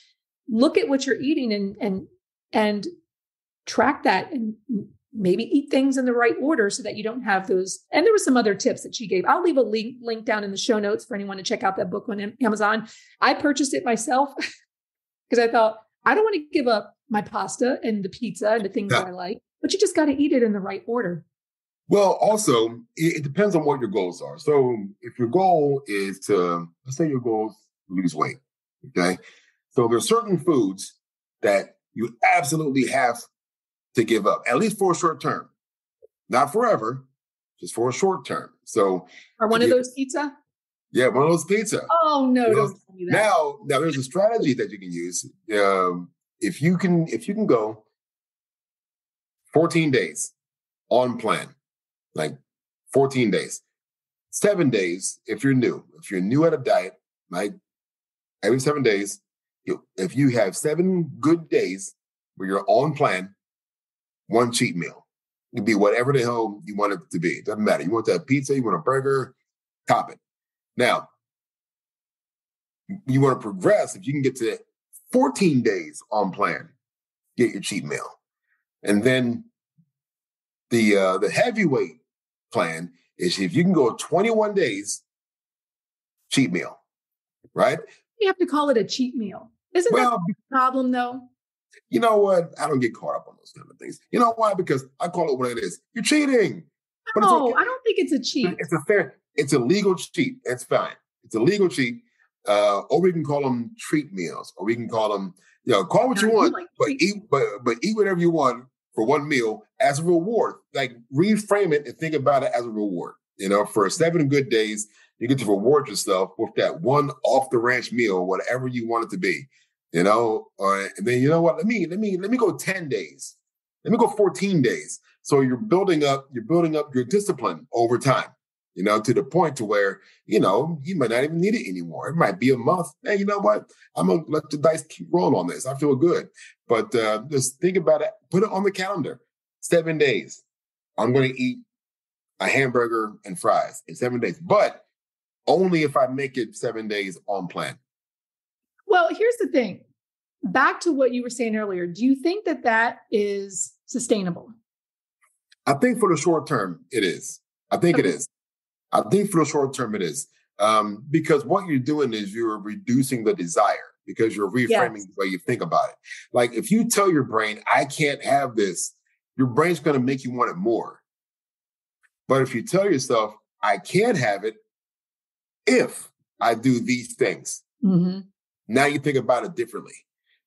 look at what you're eating and and and track that and maybe eat things in the right order so that you don't have those and there were some other tips that she gave i'll leave a link link down in the show notes for anyone to check out that book on amazon i purchased it myself because i thought i don't want to give up my pasta and the pizza and the things yeah. that i like but you just got to eat it in the right order well, also, it, it, depends on what your goals are. So, if your goal is to, let's say your goal is lose weight, okay? So, there's certain foods that you absolutely have to give up, at least for a short term, not forever, just for a short term. So, are one of those pizza? Yeah, one of those pizza. Oh no! Now, now there's a strategy that you can use. Um, if you can, if you can go 14 days on plan like 14 days. seven days if you're new. If you're new at a diet, right? Every seven days, you, if you have seven good days where you're on plan, one cheat meal. It can be whatever the hell you want it to be. Doesn't matter. You want that pizza, you want a burger, top it. Now, you want to progress if you can get to 14 days on plan, get your cheat meal. And then the uh, the heavyweight plan is if you can go 21 days, cheat meal, right? You have to call it a cheat meal. Isn't well, that the problem though? You know what? I don't get caught up on those kind of things. You know why? Because I call it what it is. You're cheating. No, okay. I don't think it's a cheat. It's a fair, it's a legal cheat. It's fine. It's a legal cheat. Uh, or we can call them treat meals, or we can call them, you know, call what you want, like but eat, but but eat whatever you want for one meal as a reward. Like reframe it and think about it as a reward. You know, for seven good days, you get to reward yourself with that one off the ranch meal, whatever you want it to be. You know, uh, and then you know what? Let me let me let me go ten days. Let me go fourteen days. So you're building up you're building up your discipline over time. You know, to the point to where you know you might not even need it anymore. It might be a month. Hey, you know what? I'm gonna let the dice keep rolling on this. I feel good. But uh, just think about it. Put it on the calendar. Seven days. I'm going to eat a hamburger and fries in seven days, but only if I make it seven days on plan. Well, here's the thing. Back to what you were saying earlier. Do you think that that is sustainable? I think for the short term, it is. I think okay. it is. I think for the short term, it is. Um, because what you're doing is you're reducing the desire because you're reframing yes. the way you think about it. Like if you tell your brain, I can't have this, your brain's going to make you want it more. But if you tell yourself, I can have it if I do these things, mm-hmm. Now you think about it differently.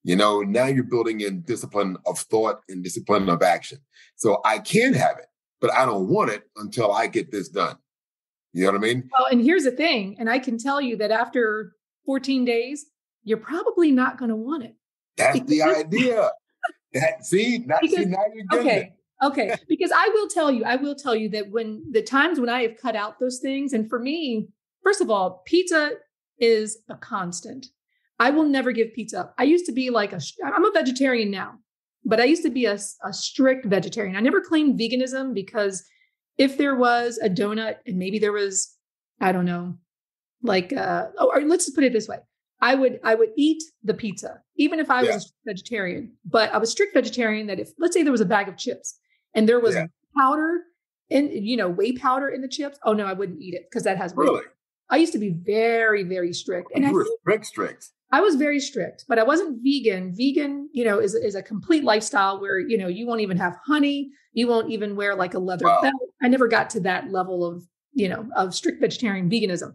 You know, now you're building in discipline of thought and discipline of action. So I can have it, but I don't want it until I get this done. You know what I mean? Well, and here's the thing, and I can tell you that after 14 days, you're probably not going to want it. That's the idea. that see, now, because, see, now you're getting okay. It. Okay, because I will tell you, I will tell you that when the times when I have cut out those things, and for me, first of all, pizza is a constant. I will never give pizza up. I used to be like a, I'm a vegetarian now, but I used to be a, a strict vegetarian. I never claimed veganism because if there was a donut and maybe there was, I don't know, like, uh, oh, or let's just put it this way. I would I would eat the pizza even if I yeah. was a vegetarian. But I was strict vegetarian that if let's say there was a bag of chips and there was yeah. powder and you know whey powder in the chips, oh no, I wouldn't eat it because that has really. I used to be very very strict. And you I were strict strict. I was very strict, but I wasn't vegan. Vegan, you know, is is a complete lifestyle where you know you won't even have honey, you won't even wear like a leather wow. belt. I never got to that level of you know of strict vegetarian veganism.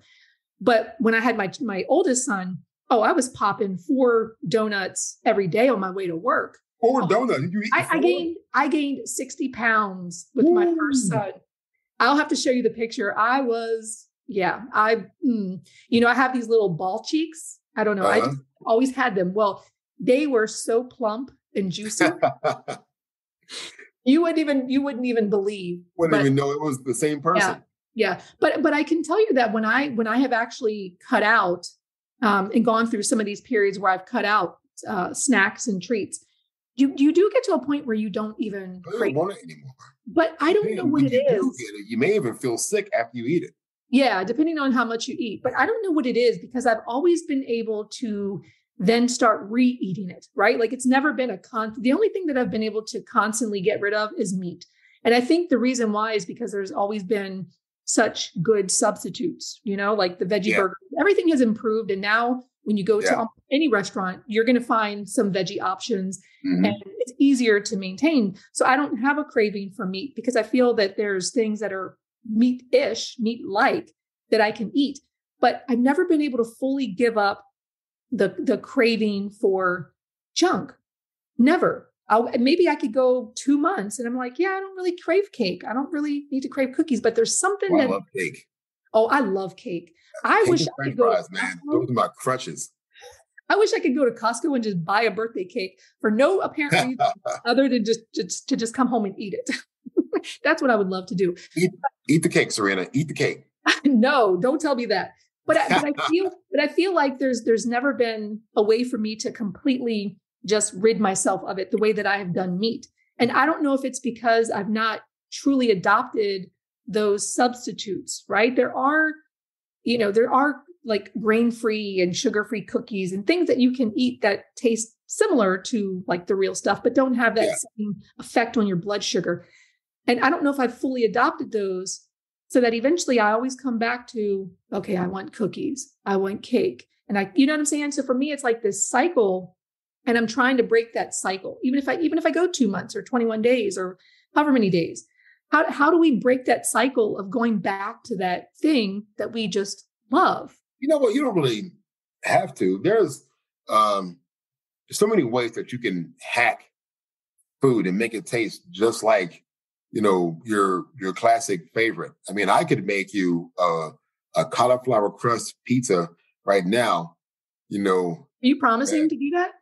But when I had my my oldest son, Oh, I was popping four donuts every day on my way to work. Four oh, donuts? Did you eat I, I, gained I gained 60 pounds with Ooh. my first son. I'll have to show you the picture. I was, yeah, I, mm, you know, I have these little ball cheeks. I don't know. Uh-huh. I just always had them. Well, they were so plump and juicy. you wouldn't even you wouldn't even believe. Wouldn't but, even know it was the same person. Yeah, yeah. But but I can tell you that when I when I have actually cut out um, and gone through some of these periods where I've cut out uh, snacks and treats, you you do get to a point where you don't even I don't want it anymore. But I don't know what it you is. It, you may even feel sick after you eat it. Yeah, depending on how much you eat. But I don't know what it is because I've always been able to then start re-eating it, right? Like it's never been a con. The only thing that I've been able to constantly get rid of is meat. And I think the reason why is because there's always been such good substitutes, you know, like the veggie yeah. burger. Everything has improved. And now when you go yeah. to any restaurant, you're going to find some veggie options mm-hmm. and it's easier to maintain. So I don't have a craving for meat because I feel that there's things that are meat ish, meat like that I can eat. But I've never been able to fully give up the, the craving for junk. Never. I'll, maybe I could go two months and I'm like, yeah, I don't really crave cake. I don't really need to crave cookies, but there's something oh, that. I love cake. Oh, I love cake. I wish I could go. Fries, man. Those are my crutches. I wish I could go to Costco and just buy a birthday cake for no apparent reason other than just, just to just come home and eat it. That's what I would love to do. Eat, eat the cake, Serena. Eat the cake. no, don't tell me that. But I, but I feel but I feel like there's there's never been a way for me to completely just rid myself of it the way that I have done meat. And I don't know if it's because I've not truly adopted those substitutes, right? There are, you know, there are like grain free and sugar free cookies and things that you can eat that taste similar to like the real stuff, but don't have that yeah. same effect on your blood sugar. And I don't know if I've fully adopted those so that eventually I always come back to, okay, I want cookies, I want cake. And I, you know what I'm saying? So for me, it's like this cycle and I'm trying to break that cycle. Even if I, even if I go two months or 21 days or however many days, how, how do we break that cycle of going back to that thing that we just love? You know what? You don't really have to. There's um, so many ways that you can hack food and make it taste just like you know your your classic favorite. I mean, I could make you a, a cauliflower crust pizza right now. You know, are you promising to do that?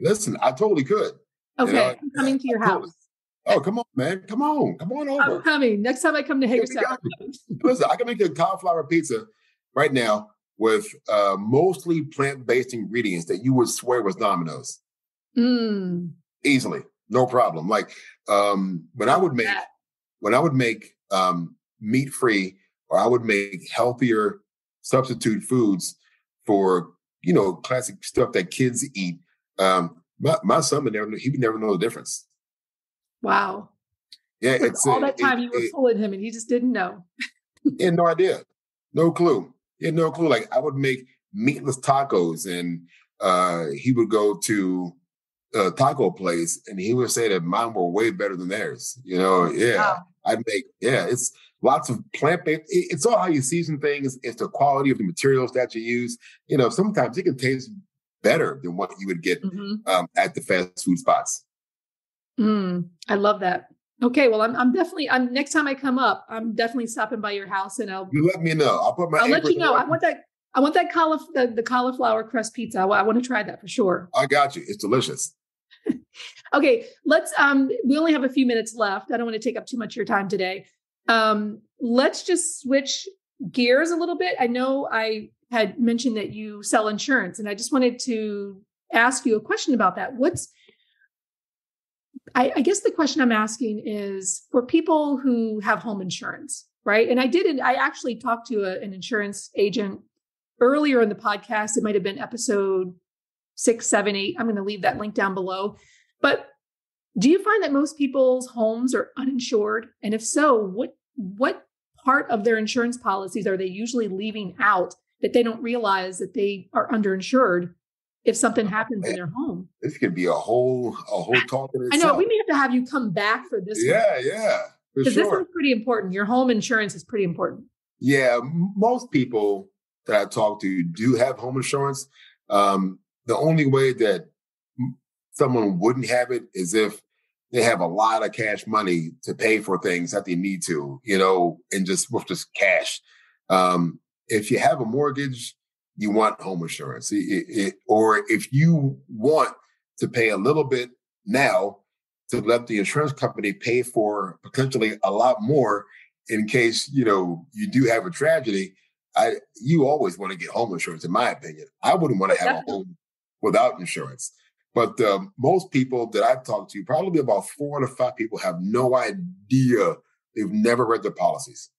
Listen, I totally could. Okay, you know, I'm coming to your I house. Totally, Oh, come on, man. Come on. Come on over. I'm coming. Next time I come to Hagerstown. Listen, I can make a cauliflower pizza right now with uh, mostly plant-based ingredients that you would swear was Domino's. Mm. Easily. No problem. Like um, when I would make that. When I would make um, meat-free or I would make healthier substitute foods for, you know, classic stuff that kids eat. Um, my, my son would never he would never know the difference. Wow. Yeah, it's all that time it, you were it, fooling him and he just didn't know. he had no idea. No clue. He had no clue. Like I would make meatless tacos and uh, he would go to a taco place and he would say that mine were way better than theirs. You know, yeah. Wow. I'd make, yeah, it's lots of plant based. It's all how you season things. It's the quality of the materials that you use. You know, sometimes it can taste better than what you would get mm-hmm. um, at the fast food spots. Mm, I love that. Okay, well, I'm I'm definitely I'm next time I come up, I'm definitely stopping by your house and I'll you let me know. I'll put my I'll let you know. I want that I want that cauliflower the, the cauliflower crust pizza. I, I want to try that for sure. I got you. It's delicious. okay, let's um we only have a few minutes left. I don't want to take up too much of your time today. Um let's just switch gears a little bit. I know I had mentioned that you sell insurance and I just wanted to ask you a question about that. What's I, I guess the question I'm asking is for people who have home insurance, right? And I did, I actually talked to a, an insurance agent earlier in the podcast. It might have been episode six, seven, eight. I'm going to leave that link down below. But do you find that most people's homes are uninsured? And if so, what what part of their insurance policies are they usually leaving out that they don't realize that they are underinsured if something happens in their home. This could be a whole a whole talk. I know we may have to have you come back for this. Yeah, one. yeah. Because sure. this is pretty important. Your home insurance is pretty important. Yeah, most people that I talk to do have home insurance. Um, the only way that someone wouldn't have it is if they have a lot of cash money to pay for things that they need to, you know, and just with just cash. Um, if you have a mortgage, you want home insurance. It, it, or if you want to pay a little bit now to let the insurance company pay for potentially a lot more in case you know you do have a tragedy i you always want to get home insurance in my opinion i wouldn't want to have a home without insurance but um, most people that i've talked to probably about four to five people have no idea they've never read their policies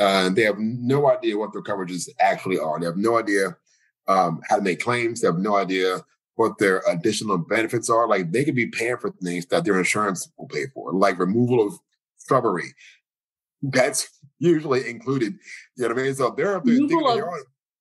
uh, they have no idea what their coverages actually are they have no idea um, how to make claims. They have no idea what their additional benefits are. Like they could be paying for things that their insurance will pay for, like removal of shrubbery. That's usually included. You know what I mean? So there are up there removal of,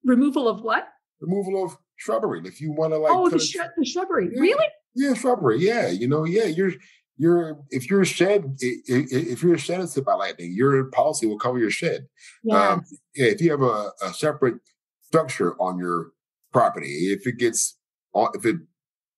removal of what? Removal of shrubbery. If you want to like oh the, sh- the shrubbery, yeah, really? Yeah, shrubbery. Yeah, you know, yeah, you're you're if your shed if your shed is hit by lightning, your policy will cover your shed. Yeah. Um, yeah if you have a, a separate structure on your property. If it gets if it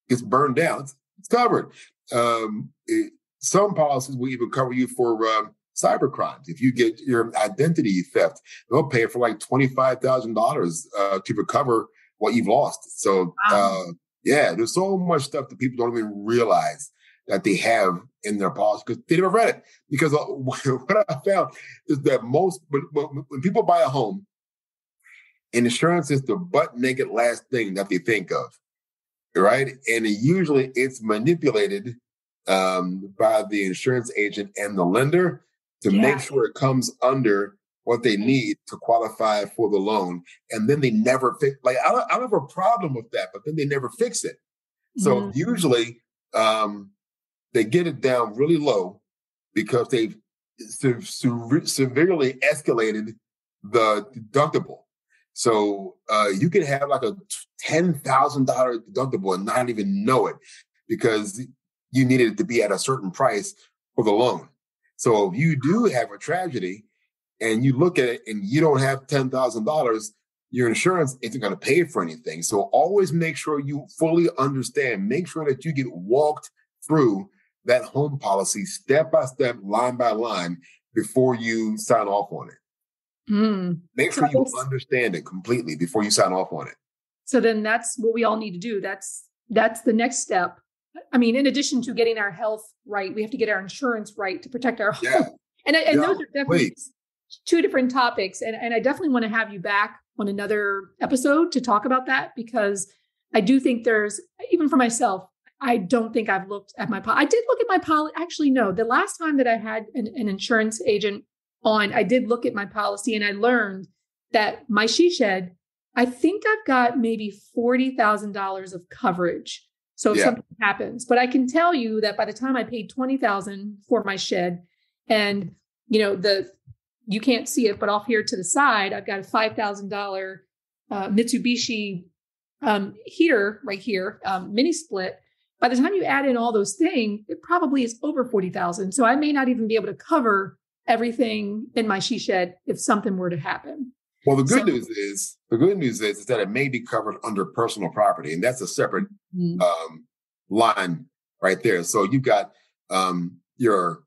gets burned down, it's, it's covered. Um, it, some policies will even cover you for um, cyber crimes. If you get your identity theft, they'll pay for like twenty five thousand uh, dollars to recover what you've lost. So wow. uh, yeah, there's so much stuff that people don't even realize that they have in their policy because they never read it. Because uh, what I found is that most when, when people buy a home, insurance is the butt naked last thing that they think of, right? And usually it's manipulated um, by the insurance agent and the lender to yeah. make sure it comes under what they need to qualify for the loan. And then they never fix, like, I don't, I don't have a problem with that, but then they never fix it. So mm-hmm. usually um, they get it down really low because they've se- se- severely escalated the deductible. So uh, you can have like a ten thousand dollar deductible and not even know it because you needed it to be at a certain price for the loan. So if you do have a tragedy and you look at it and you don't have ten thousand dollars, your insurance isn't going to pay for anything. So always make sure you fully understand. Make sure that you get walked through that home policy step by step, line by line, before you sign off on it. Mm. Make sure you understand it completely before you sign off on it. So then that's what we all need to do. That's that's the next step. I mean, in addition to getting our health right, we have to get our insurance right to protect our home. Yeah. And, and yeah, those are definitely please. Two different topics. And, and I definitely want to have you back on another episode to talk about that because I do think there's, even for myself, I don't think I've looked at my policy. I did look at my policy. Actually, no. The last time that I had an, an insurance agent on, I did look at my policy and I learned that my she shed, I think I've got maybe $40,000 of coverage. So if yeah. something happens, but I can tell you that by the time I paid 20,000 for my shed and you know, the, you can't see it, but off here to the side, I've got a $5,000 uh, Mitsubishi um, heater right here, um, mini split. By the time you add in all those things, it probably is over 40,000. So I may not even be able to cover everything in my she shed if something were to happen. Well, the good so, news is the good news is, is that it may be covered under personal property, and that's a separate mm-hmm. um, line right there. So you've got um, your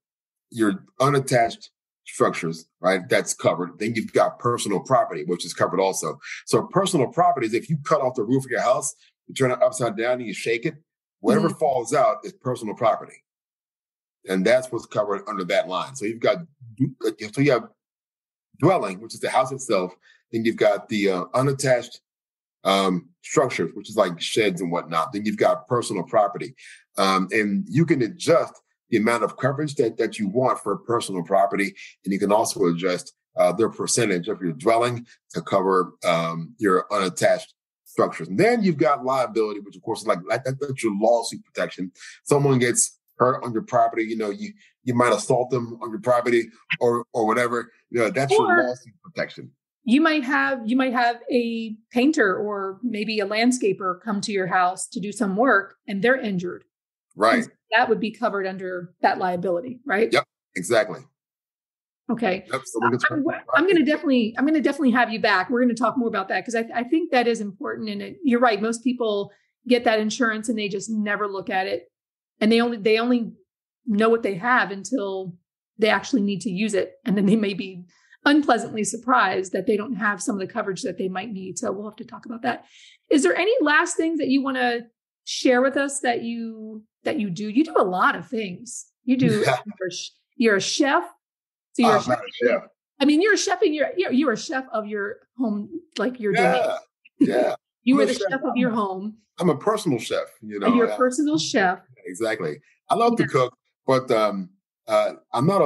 your unattached structures, right? That's covered. Then you've got personal property, which is covered also. So personal property is if you cut off the roof of your house, you turn it upside down, and you shake it, whatever mm-hmm. falls out is personal property, and that's what's covered under that line. So you've got so you have dwelling, which is the house itself. Then you've got the uh, unattached um, structures, which is like sheds and whatnot. Then you've got personal property, um, and you can adjust the amount of coverage that that you want for personal property, and you can also adjust uh, their percentage of your dwelling to cover um, your unattached structures. And then you've got liability, which of course is like, like that's your lawsuit protection. Someone gets hurt on your property, you know, you you might assault them on your property or or whatever. You know, that's or your lawsuit protection. You might have you might have a painter or maybe a landscaper come to your house to do some work and they're injured. Right. And that would be covered under that liability, right? Yep, exactly. Okay. Yep, so I'm, I'm going to definitely, I'm going to definitely have you back. We're going to talk more about that because I, I think that is important. And it, you're right. Most people get that insurance and they just never look at it and they only they only know what they have until they actually need to use it and then they may be unpleasantly surprised that they don't have some of the coverage that they might need so we'll have to talk about that is there any last things that you want to share with us that you that you do you do a lot of things you do yeah. you're, a chef so you're oh, a, chef. a chef. i mean you're a chef your you're, you're a chef of your home like your yeah. domain yeah you I'm were the chef. chef of your home i'm a personal chef you know and you're a personal chef exactly. I love yeah. to cook, but um, uh, I'm not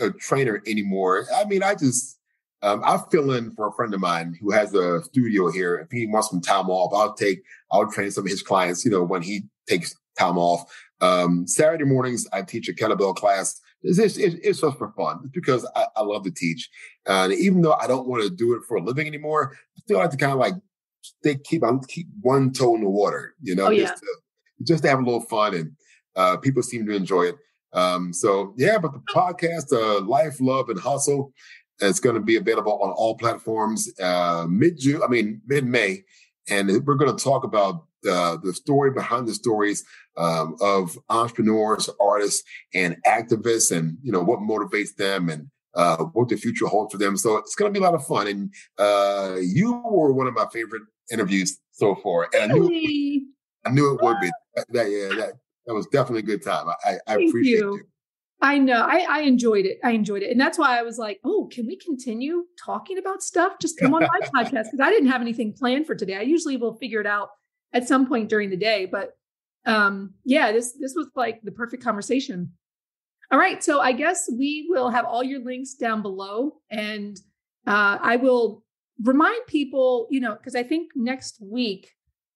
a, a, trainer anymore. I mean, I just um, I fill in for a friend of mine who has a studio here. If he wants some time off, I'll take I'll train some of his clients. You know, when he takes time off. Um, Saturday mornings, I teach a kettlebell class. It's, it's, it's just for fun. It's because I, I love to teach. Uh, and even though I don't want to do it for a living anymore, I still like to kind of like stay, keep, keep one toe in the water, you know, oh, yeah. just to just to have a little fun and uh, people seem to enjoy it. Um, so yeah, but the podcast, uh, Life, Love, and Hustle, is going to be available on all platforms uh, mid June. I mean mid May, and we're going to talk about uh, the story behind the stories um, of entrepreneurs, artists, and activists, and you know what motivates them and uh, what the future holds for them. So it's going to be a lot of fun. And uh, you were one of my favorite interviews so far, and I knew, I knew it would be that, yeah, that, that was definitely a good time. I, I appreciate you. you. I know. I, I enjoyed it. I enjoyed it. And that's why I was like, oh, can we continue talking about stuff? Just come on my podcast because I didn't have anything planned for today. I usually will figure it out at some point during the day. But um, yeah, this this was like the perfect conversation. All right. So I guess we will have all your links down below. And uh, I will remind people, you know, because I think next week,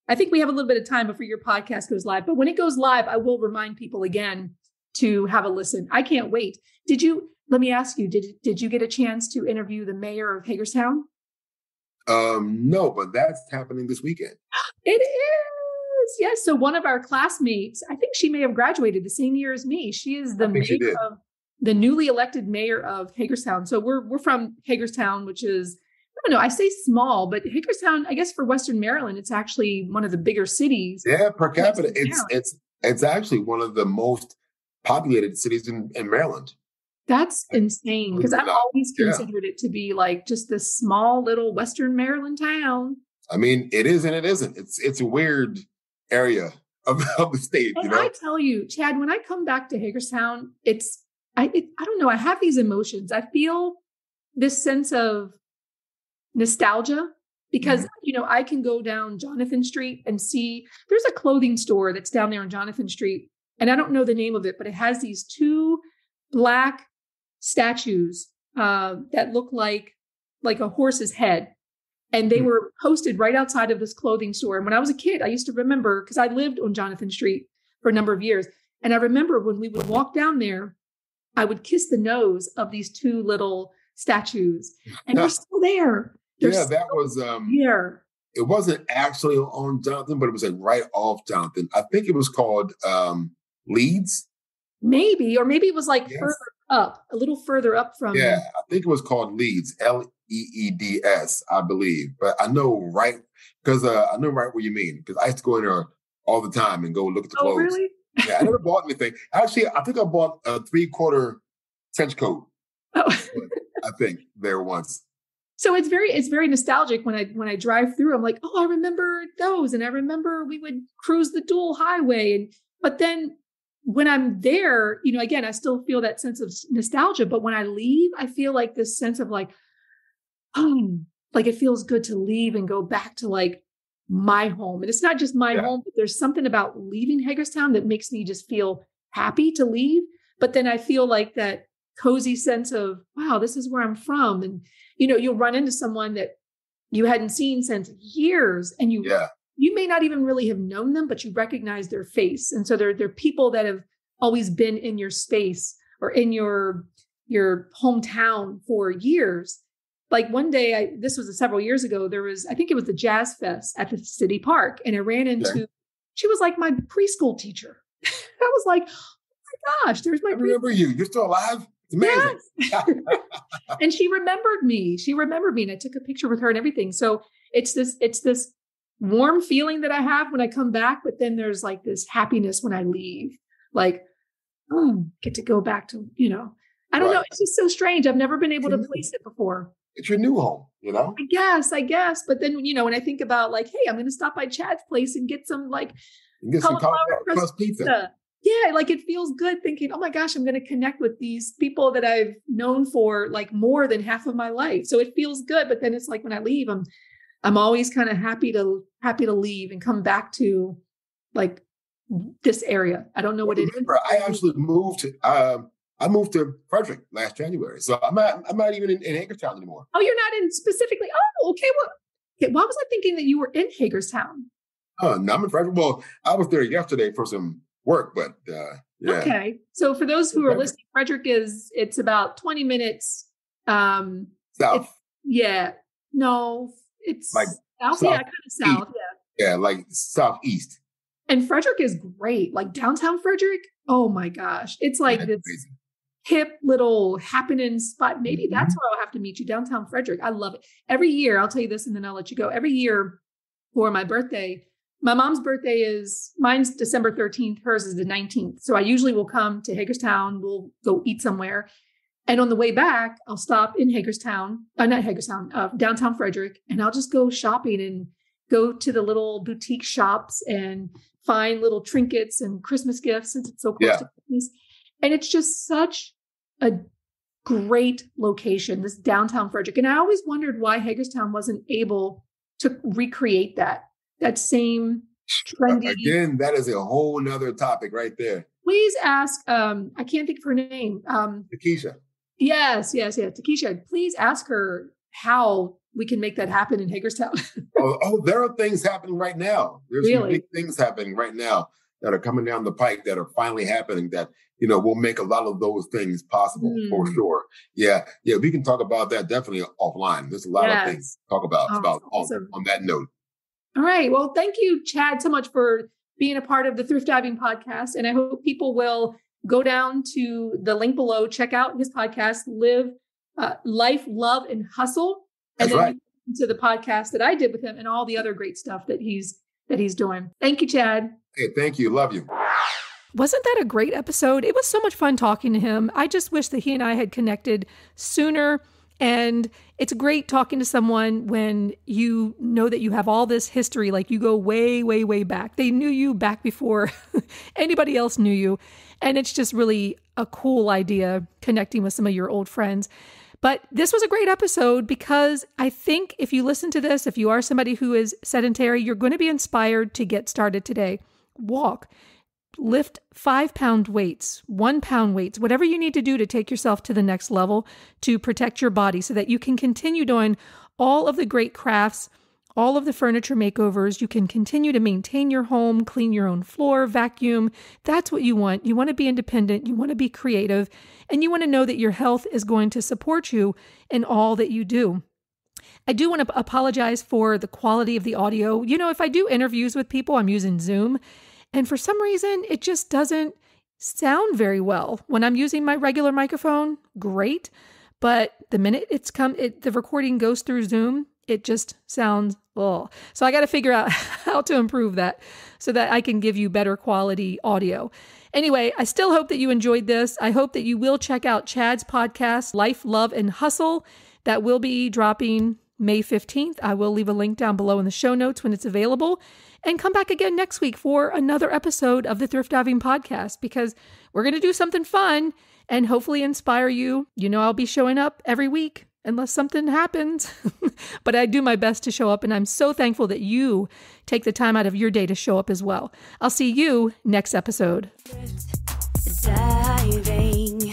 I think we have a little bit of time before your podcast goes live. But when it goes live, I will remind people again to have a listen. I can't wait. Did you? Let me ask you. Did did you get a chance to interview the mayor of Hagerstown? Um, no, but that's happening this weekend. It is. Yes. So one of our classmates, I think she may have graduated the same year as me. She is the mayor of the newly elected mayor of Hagerstown. So we're we're from Hagerstown, which is I don't know. I say small, but Hagerstown, I guess for Western Maryland, it's actually one of the bigger cities. Yeah, per capita, it's it's it's actually one of the most populated cities in, in Maryland. That's insane because I've always considered yeah. it to be like just this small little Western Maryland town. I mean, it is and it isn't. It's it's a weird area of, of the state. And you know? I tell you, Chad, when I come back to Hagerstown, it's I it, I don't know. I have these emotions. I feel this sense of nostalgia because mm-hmm. you know I can go down Jonathan Street and see there's a clothing store that's down there on Jonathan Street and I don't know the name of it, but it has these two black statues uh, that look like like a horse's head, and they mm were posted right outside of this clothing store. And when I was a kid, I used to remember because I lived on Jonathan Street for a number of years, and I remember when we would walk down there, I would kiss the nose of these two little statues, and they're still there. They're yeah, that was um, here. It wasn't actually on Jonathan, but it was like right off Jonathan. I think it was called um, Leeds? Maybe, or maybe it was like yes. further up, a little further up from. Yeah, I think it was called Leeds, L E E D S, I believe. But I know right because uh, I know right what you mean because I used to go in there all the time and go look at the oh, clothes. Really? yeah, I never bought anything. Actually, I think I bought a three quarter trench coat. Oh. I think there once. So it's very it's very nostalgic when I when I drive through. I'm like, oh, I remember those, and I remember we would cruise the dual highway, and but then when I'm there, you know, again, I still feel that sense of nostalgia. But when I leave, I feel like this sense of like, oh, like it feels good to leave and go back to like my home. And it's not just my yeah. home, but there's something about leaving Hagerstown that makes me just feel happy to leave. But then I feel like that cozy sense of, wow, this is where I'm from. And, you know, you'll run into someone that you hadn't seen since years and you yeah you may not even really have known them, but you recognize their face. And so they're, they're people that have always been in your space or in your your hometown for years. Like one day, I, this was several years ago, there was, I think it was the Jazz Fest at the city park. And I ran into, yeah. she was like my preschool teacher. I was like, oh my gosh, there's my I remember you. You're still alive? It's amazing. Yes. and she remembered me. She remembered me. And I took a picture with her and everything. So it's this, it's this warm feeling that I have when I come back, but then there's like this happiness when I leave. Like, oh, get to go back to, you know, I don't right. know. It's just so strange. I've never been able to place it before. It's your new home, you know? I guess, I guess. But then, you know, when I think about like, hey, I'm going to stop by Chad's place and get some like get some cauliflower crust pizza. pizza. Yeah, like it feels good thinking, oh my gosh, I'm going to connect with these people that I've known for like more than half of my life. So it feels good. But then it's like when I leave, I'm I'm always kind of happy to happy to leave and come back to like this area. I don't know what it is. I actually moved. To, um, I moved to Frederick last January, so I'm not. I'm not even in, in Hagerstown anymore. Oh, you're not in specifically. Oh, okay. Well, okay. Why was I thinking that you were in Hagerstown? Oh, no, I'm in Frederick. Well, I was there yesterday for some work, but uh, yeah. Okay. So for those who are listening, Frederick is it's about 20 minutes um south. Yeah. No, it's like south, south yeah, kind of south, east. yeah. Yeah, like southeast. And Frederick is great. Like downtown Frederick, oh my gosh. It's like yeah, this crazy. hip little happening spot. Maybe mm-hmm. that's where I'll have to meet you, downtown Frederick. I love it. Every year, I'll tell you this and then I'll let you go. Every year for my birthday, my mom's birthday is mine's December 13th, hers is the 19th. So I usually will come to Hagerstown, we'll go eat somewhere. And on the way back, I'll stop in Hagerstown, uh, not Hagerstown, uh, downtown Frederick, and I'll just go shopping and go to the little boutique shops and find little trinkets and Christmas gifts since it's so close yeah. to Christmas. And it's just such a great location, this downtown Frederick. And I always wondered why Hagerstown wasn't able to recreate that, that same trendy. Again, that is a whole nother topic right there. Please ask, um, I can't think of her name. Um, Tekesha. Yes, yes, yes. Tekesha, please ask her how we can make that happen in Hagerstown. oh, oh, there are things happening right now. There's really? big things happening right now that are coming down the pike that are finally happening that you know will make a lot of those things possible mm. for sure. Yeah, yeah, we can talk about that definitely offline. There's a lot yes. of things to talk about oh, about awesome. on, on that note. All right. Well, thank you, Chad, so much for being a part of the Thrift Diving podcast, and I hope people will go down to the link below, check out his podcast, Live uh, Life, Love, and Hustle, and That's then right. to the podcast that I did with him and all the other great stuff that he's that he's doing. Thank you, Chad. Hey, thank you. Love you. Wasn't that a great episode? It was so much fun talking to him. I just wish that he and I had connected sooner. And it's great talking to someone when you know that you have all this history, like you go way, way, way back. They knew you back before anybody else knew you. And it's just really a cool idea connecting with some of your old friends. But this was a great episode because I think if you listen to this, if you are somebody who is sedentary, you're going to be inspired to get started today. Walk, lift five pound weights, one pound weights, whatever you need to do to take yourself to the next level to protect your body so that you can continue doing all of the great crafts all of the furniture makeovers. You can continue to maintain your home, clean your own floor, vacuum. That's what you want. You want to be independent, you want to be creative, and you want to know that your health is going to support you in all that you do. I do want to apologize for the quality of the audio. You know, if I do interviews with people, I'm using Zoom, and for some reason, it just doesn't sound very well. When I'm using my regular microphone, great. But the minute it's come, it, the recording goes through Zoom, it just sounds oh. So I got to figure out how to improve that so that I can give you better quality audio. Anyway, I still hope that you enjoyed this. I hope that you will check out Chad's podcast, Life, Love, and Hustle, that will be dropping May 15th. I will leave a link down below in the show notes when it's available. And come back again next week for another episode of the Thrift Diving Podcast because we're going to do something fun and hopefully inspire you. You know, I'll be showing up every week unless something happens. but I do my best to show up, and I'm so thankful that you take the time out of your day to show up as well. I'll see you next episode. Diving.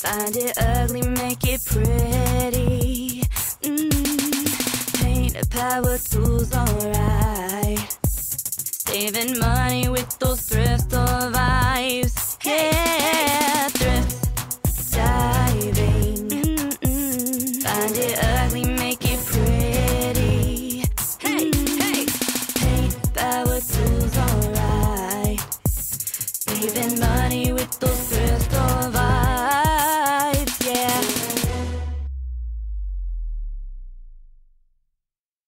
Find it ugly, make it pretty. Mm. Paint a power tools, alright. Saving money with those thrift store vibes.